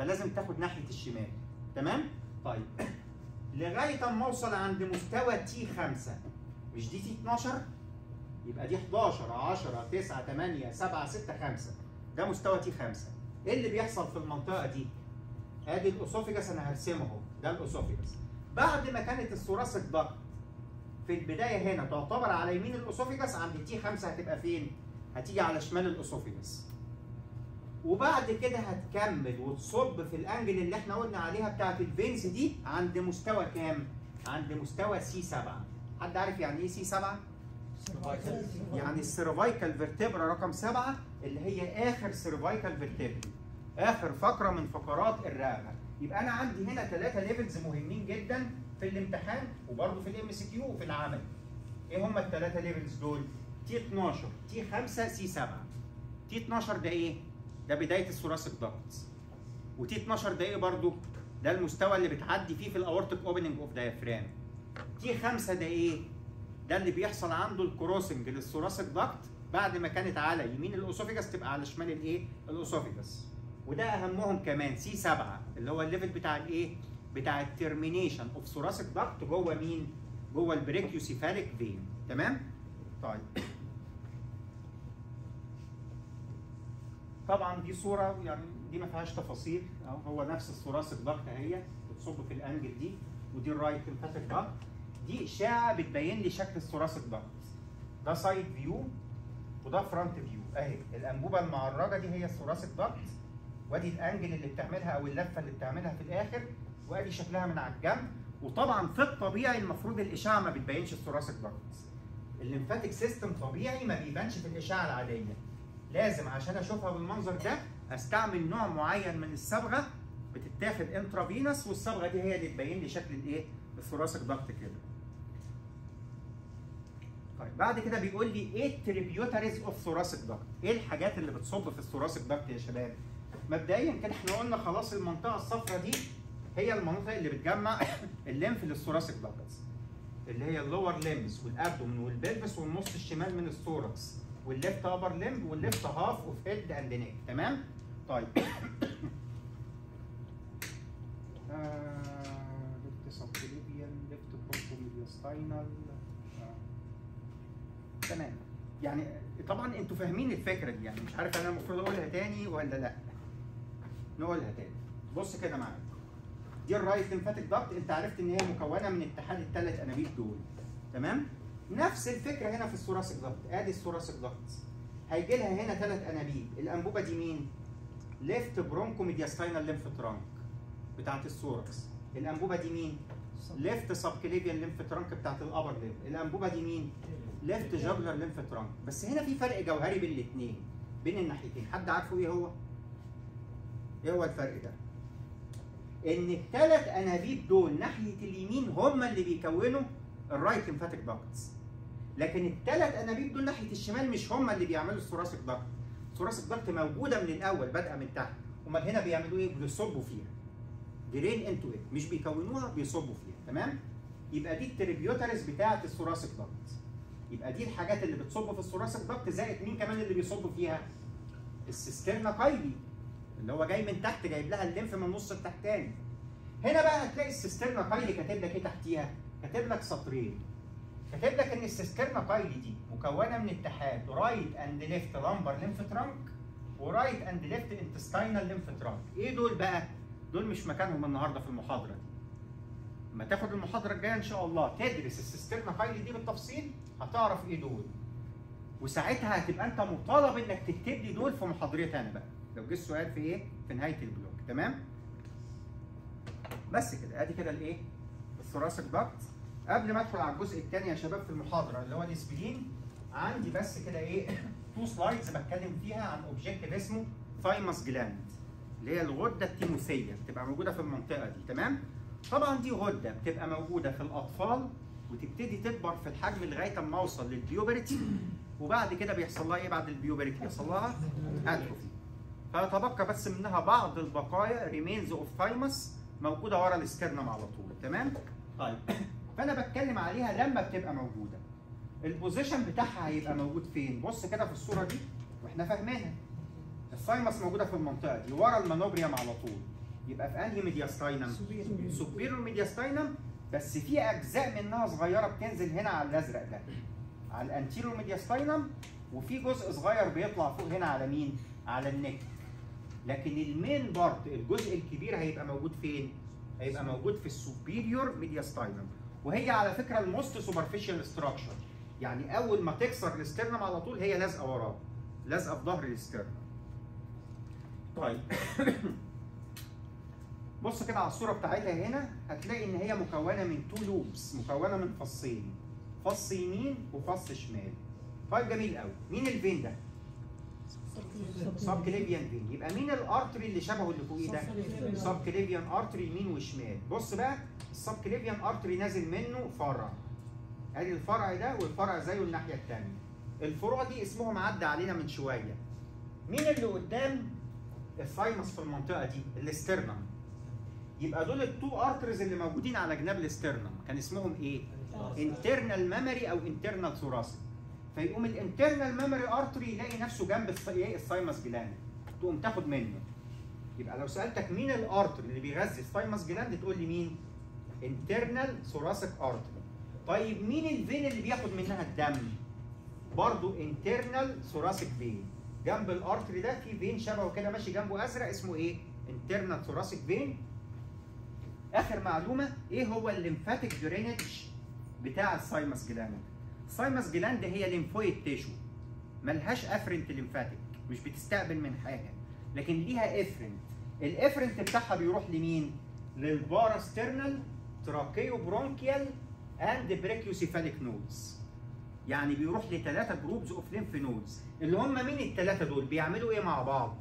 فلازم تاخد ناحية الشمال. تمام؟ طيب. لغاية أما أوصل عند مستوى T 5 مش دي T 12 يبقى دي 11 10 9 8 7 6 5 ده مستوى T 5 إيه اللي بيحصل في المنطقة دي؟ آدي ال esophagus أنا هرسمه أهو. ده ال esophagus بعد ما كانت ال thoracic duct في البداية هنا تعتبر على يمين ال esophagus عند T 5 هتبقى فين؟ هتيجي على شمال ال esophagus وبعد كده هتكمل وتصب في ال angle اللي إحنا قلنا عليها بتاعت ال veins دي عند مستوى كام؟ عند مستوى C 7 حد عارف يعني إيه C 7 يعني ال cervical vertebra رقم 7 اللي هي آخر cervical vertebra. آخر فقرة من فقرات الرقبة. يبقى أنا عندي هنا ثلاثة levels مهمين جدا في الامتحان وبرده في ال MCQ وفي العمل. إيه هم الثلاثه levels دول؟ T 12 T 5 C 7 T 12 ده إيه؟ ده بداية ال thoracic duct و T 12 ده إيه برضو ده المستوى اللي بتعدي فيه في ال aortic opening of diaphragm T 5 ده إيه ده اللي بيحصل عنده ال crossing لل thoracic duct بعد ما كانت على يمين ال esophagus تبقى على شمال الإيه؟ ال esophagus وده أهمهم كمان C 7 اللي هو ال level بتاع الايه بتاع ال termination of thoracic duct جوه مين؟ جوه ال brachiocephalic vein تمام؟ طيب. طبعا دي صورة يعني دي ما فيهاش تفاصيل هو نفس ال thoracic duct اهي بتصب في ال angle دي ودي ال right lymphatic duct دي إشاعة بتبين لي شكل ال thoracic duct ده side view وده front view أهي الأنبوبة المعرجة دي هي ال thoracic duct وأدي ال angle اللي بتعملها أو اللفة اللي بتعملها في الآخر وأدي شكلها من على الجنب. وطبعا في الطبيعي المفروض الاشعه ما بتبينش ال thoracic duct ال lymphatic system طبيعي ما بيبانش في الاشعه العادية. لازم عشان أشوفها بالمنظر ده أستعمل نوع معين من الصبغة بتتاخد intravenous والصبغة دي هي اللي تبين لي شكل الإيه؟ ال thoracic duct كده. طيب بعد كده بيقول لي إيه ال tributaries of thoracic duct إيه الحاجات اللي بتصب في ال thoracic duct يا شباب؟ مبدئيا كده إحنا قلنا خلاص المنطقة الصفراء دي هي المناطق اللي بتجمع <laughs> ال lymph لل thoracic duct اللي هي ال lower limbs وال abdomen وال pelvis والنص الشمال من ال thorax وال left upper limb وال left half of head and neck تمام؟ طيب. left left bronchomediastinal تمام. يعني طبعا أنتوا فاهمين الفكرة دي يعني مش عارف أنا المفروض أقولها تاني ولا لأ. نقولها تاني. بص كده معايا. دي ال right lymphatic duct انت عرفت إن هي مكونة من اتحاد الثلاث أنابيب دول. تمام؟ نفس الفكرة هنا في ال thoracic duct أدي ال thoracic duct هيجي لها هنا ثلاث أنابيب. الأنبوبة دي مين؟ left bronchomediastinal lymph trunk بتاعت ال thorax الأنبوبة دي مين؟ left subclavian lymph trunk بتاعت ال upper limb الأنبوبة دي مين؟ left jugular lymph trunk. بس هنا في فرق جوهري بين الاثنين بين الناحيتين. حد عارفه إيه هو؟ إيه هو الفرق ده؟ إن الثلاث أنابيب دول ناحية اليمين هم اللي بيكونوا ال right lymphatic ducts لكن الثلاث أنابيب دول ناحية الشمال مش هم اللي بيعملوا ال thoracic duct ال thoracic duct موجودة من الأول بادئة من تحت. أمال هنا بيعملوا إيه؟ بيصبوا فيها. drain into it مش بيكونوها بيصبوا فيها. تمام؟ يبقى دي ال tributaries بتاعة ال thoracic duct يبقى دي الحاجات اللي بتصب في ال thoracic duct زائد مين كمان اللي بيصب فيها؟ ال cisterna chyli اللي هو جاي من تحت جايب لها ال lymph من النص التحتاني هنا بقى هتلاقي ال cisterna chyli كاتب لك إيه تحتيها؟ كاتب لك سطرين. كاتب لك إن ال cisterna chyli دي مكونة من اتحاد right and left lumbar lymph trunk و right and left intestinal lymph trunk إيه دول بقى؟ دول مش مكانهم النهارده في المحاضرة دي. لما تاخد المحاضرة الجاية إن شاء الله تدرس ال cisterna chyli دي بالتفصيل هتعرف إيه دول. وساعتها هتبقى أنت مطالب إنك تكتب لي دول في محاضرتي أنا بقى. لو جه السؤال في إيه؟ في نهاية ال block. تمام؟ بس كده. أدي كده الإيه؟ ال thoracic duct قبل ما ادخل على الجزء الثاني يا شباب في المحاضرة اللي هو ال spleen عندي بس كده إيه <laughs> two slides بتكلم فيها عن objective اسمه thymus gland اللي هي الغدة التيموسية بتبقى موجودة في المنطقة دي تمام؟ طبعا دي غدة بتبقى موجودة في الأطفال وتبتدي تكبر في الحجم لغاية أما أوصل لل puberty وبعد كده بيحصل لها إيه بعد ال puberty بيحصل لها atrophy فيتبقى بس منها بعض البقايا remains of thymus موجودة ورا ال sternum على طول تمام؟ طيب. فانا بتكلم عليها لما بتبقى موجودة. ال position بتاعها هيبقى موجود فين؟ بص كده في الصورة دي وإحنا فاهمينها. ال thymus موجودة في المنطقة دي. ورا ال manubrium على طول. يبقى في أنهي mediastinum superior mediastinum بس في أجزاء منها صغيرة بتنزل هنا على الأزرق ده. على ال anterior mediastinum وفي جزء صغير بيطلع فوق هنا على مين؟ على ال neck. لكن ال main part الجزء الكبير هيبقى موجود فين؟ هيبقى موجود في ال superior mediastinum وهي على فكرة ال most superficial structure يعني أول ما تكسر ال sternum على طول هي لازقة وراه لازقة في ظهر ال sternum. طيب. <coughs> بص كده على الصورة بتاعتها هنا هتلاقي إن هي مكونة من two lobes مكونة من فصين. فص يمين وفص شمال. طيب جميل قوي مين ال vein ده؟ subclavian vein يبقى مين ال artery اللي شبهه اللي فوقيه ده؟ subclavian artery يمين وشمال. بص بقى ال subclavian artery نازل منه فرع. ادي الفرع ده والفرع زيه الناحية الثانية الفروع دي اسمهم عدى علينا من شوية. مين اللي قدام ال thymus في المنطقة دي؟ ال sternum. يبقى دول ال two arteries اللي موجودين على جناب ال sternum. كان اسمهم إيه؟ internal mammary أو internal thoracic فيقوم ال internal mammary artery يلاقي نفسه جنب ال th- ال thymus gland. تقوم تاخد منه. يبقى لو سألتك مين ال artery اللي بيغذي ال thymus gland تقول لي مين؟ internal thoracic artery طيب مين ال vein اللي بياخد منها الدم؟ برضو internal thoracic vein جنب ال artery ده في vein شبهه كده ماشي جنبه أزرق اسمه إيه؟ internal thoracic vein آخر معلومة إيه هو ال lymphatic drainage بتاع ال thymus gland؟ ال thymus gland هي lymphoid tissue ملهاش afferent lymphatic مش بتستقبل من حاجة. لكن ليها efferent ال efferent بتاعها بيروح لمين؟ لل parasternal tracheobronchial and brachiocephalic nodes يعني بيروح لثلاثه groups of lymph nodes اللي هم مين الثلاثه دول؟ بيعملوا إيه مع بعض؟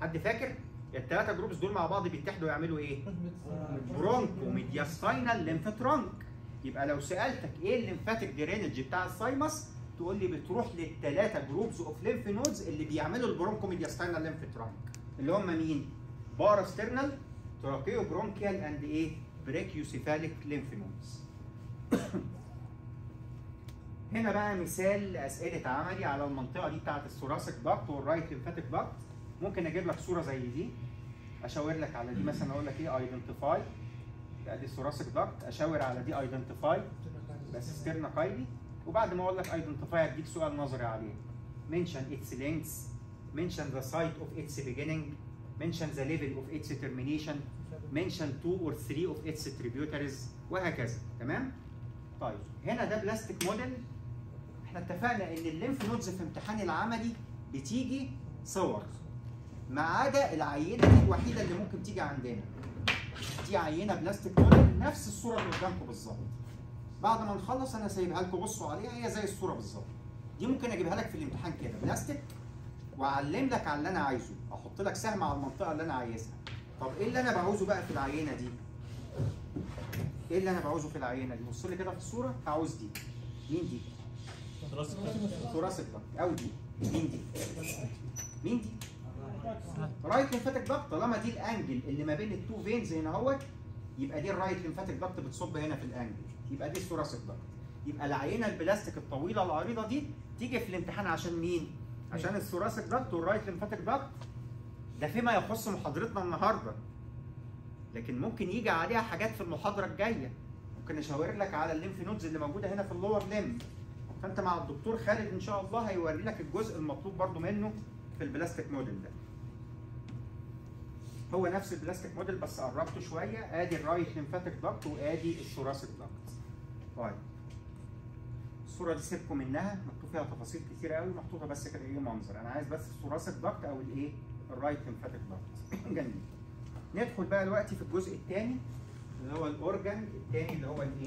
حد فاكر؟ الثلاثه groups دول مع بعض بيتحدوا يعملوا إيه؟ bronchomediastinal lymph trunk يبقى لو سألتك إيه ال lymphatic drainage بتاع ال thymus تقول لي بتروح للثلاثه groups of lymph nodes اللي بيعملوا ال bronchomediastinal lymph trunk اللي هم مين؟ parasternal tracheobronchial and إيه؟ brachiocephalic lymph nodes هنا بقى مثال لأسئلة عملي على المنطقة دي بتاعت ال thoracic duct وال right lymphatic duct ممكن أجيب لك صورة زي دي أشاور لك على دي. مثلا أقول لك إيه؟ identify أدي ال thoracic duct أشاور على دي identify ال cisterna chyli وبعد ما أقول لك identify أديك سؤال نظري عليه. Mention its length mention the site of its beginning mention the level of its termination mention two or three of its tributaries وهكذا. تمام؟ طيب هنا ده plastic model إحنا اتفقنا إن ال lymph nodes في امتحان العملي بتيجي صور ما عدا العينة الوحيدة اللي ممكن تيجي عندنا. دي عينة plastic model نفس الصورة اللي قدامكم بالظبط بعد ما نخلص أنا سايبها لكم بصوا عليها هي زي الصورة بالظبط دي ممكن أجيبها لك في الامتحان كده بلاستيك وأعلم لك على اللي أنا عايزه. أحط لك سهم على المنطقة اللي أنا عايزها. طب إيه اللي أنا بعوزه بقى في العينة دي؟ إيه اللي أنا بعوزه في العينة دي؟ بص لي كده في الصورة هعوز دي. مين دي؟ thoracic duct أو دي. مين دي؟ مين دي؟ right lymphatic duct طالما دي ال angle اللي ما بين ال two veins هنا اهوت يبقى دي ال right lymphatic duct بتصب هنا في ال angle. يبقى دي ال thoracic duct يبقى العينة البلاستيك الطويلة العريضة دي تيجي في الامتحان عشان مين؟ عشان ال thoracic duct وال right lymphatic duct ده فيما يخص محاضرتنا النهارده. لكن ممكن يجي عليها حاجات في المحاضرة الجاية. ممكن أشاور لك على ال lymph nodes اللي موجودة هنا في ال lower limb فأنت مع الدكتور خالد إن شاء الله هيوري لك الجزء المطلوب برضو منه في ال plastic model ده. هو نفس ال plastic model بس قربته شوية. آدي ال right lymphatic duct وآدي ال thoracic duct طيب. الصورة دي سيبكم منها. مكتوب فيها تفاصيل كتير قوي محطوطه بس كده إيه منظر. أنا عايز بس ال thoracic duct أو الايه ال right lymphatic duct <coughs> جميل. ندخل بقى دلوقتي في الجزء الثاني اللي هو ال organ. الثاني اللي هو الايه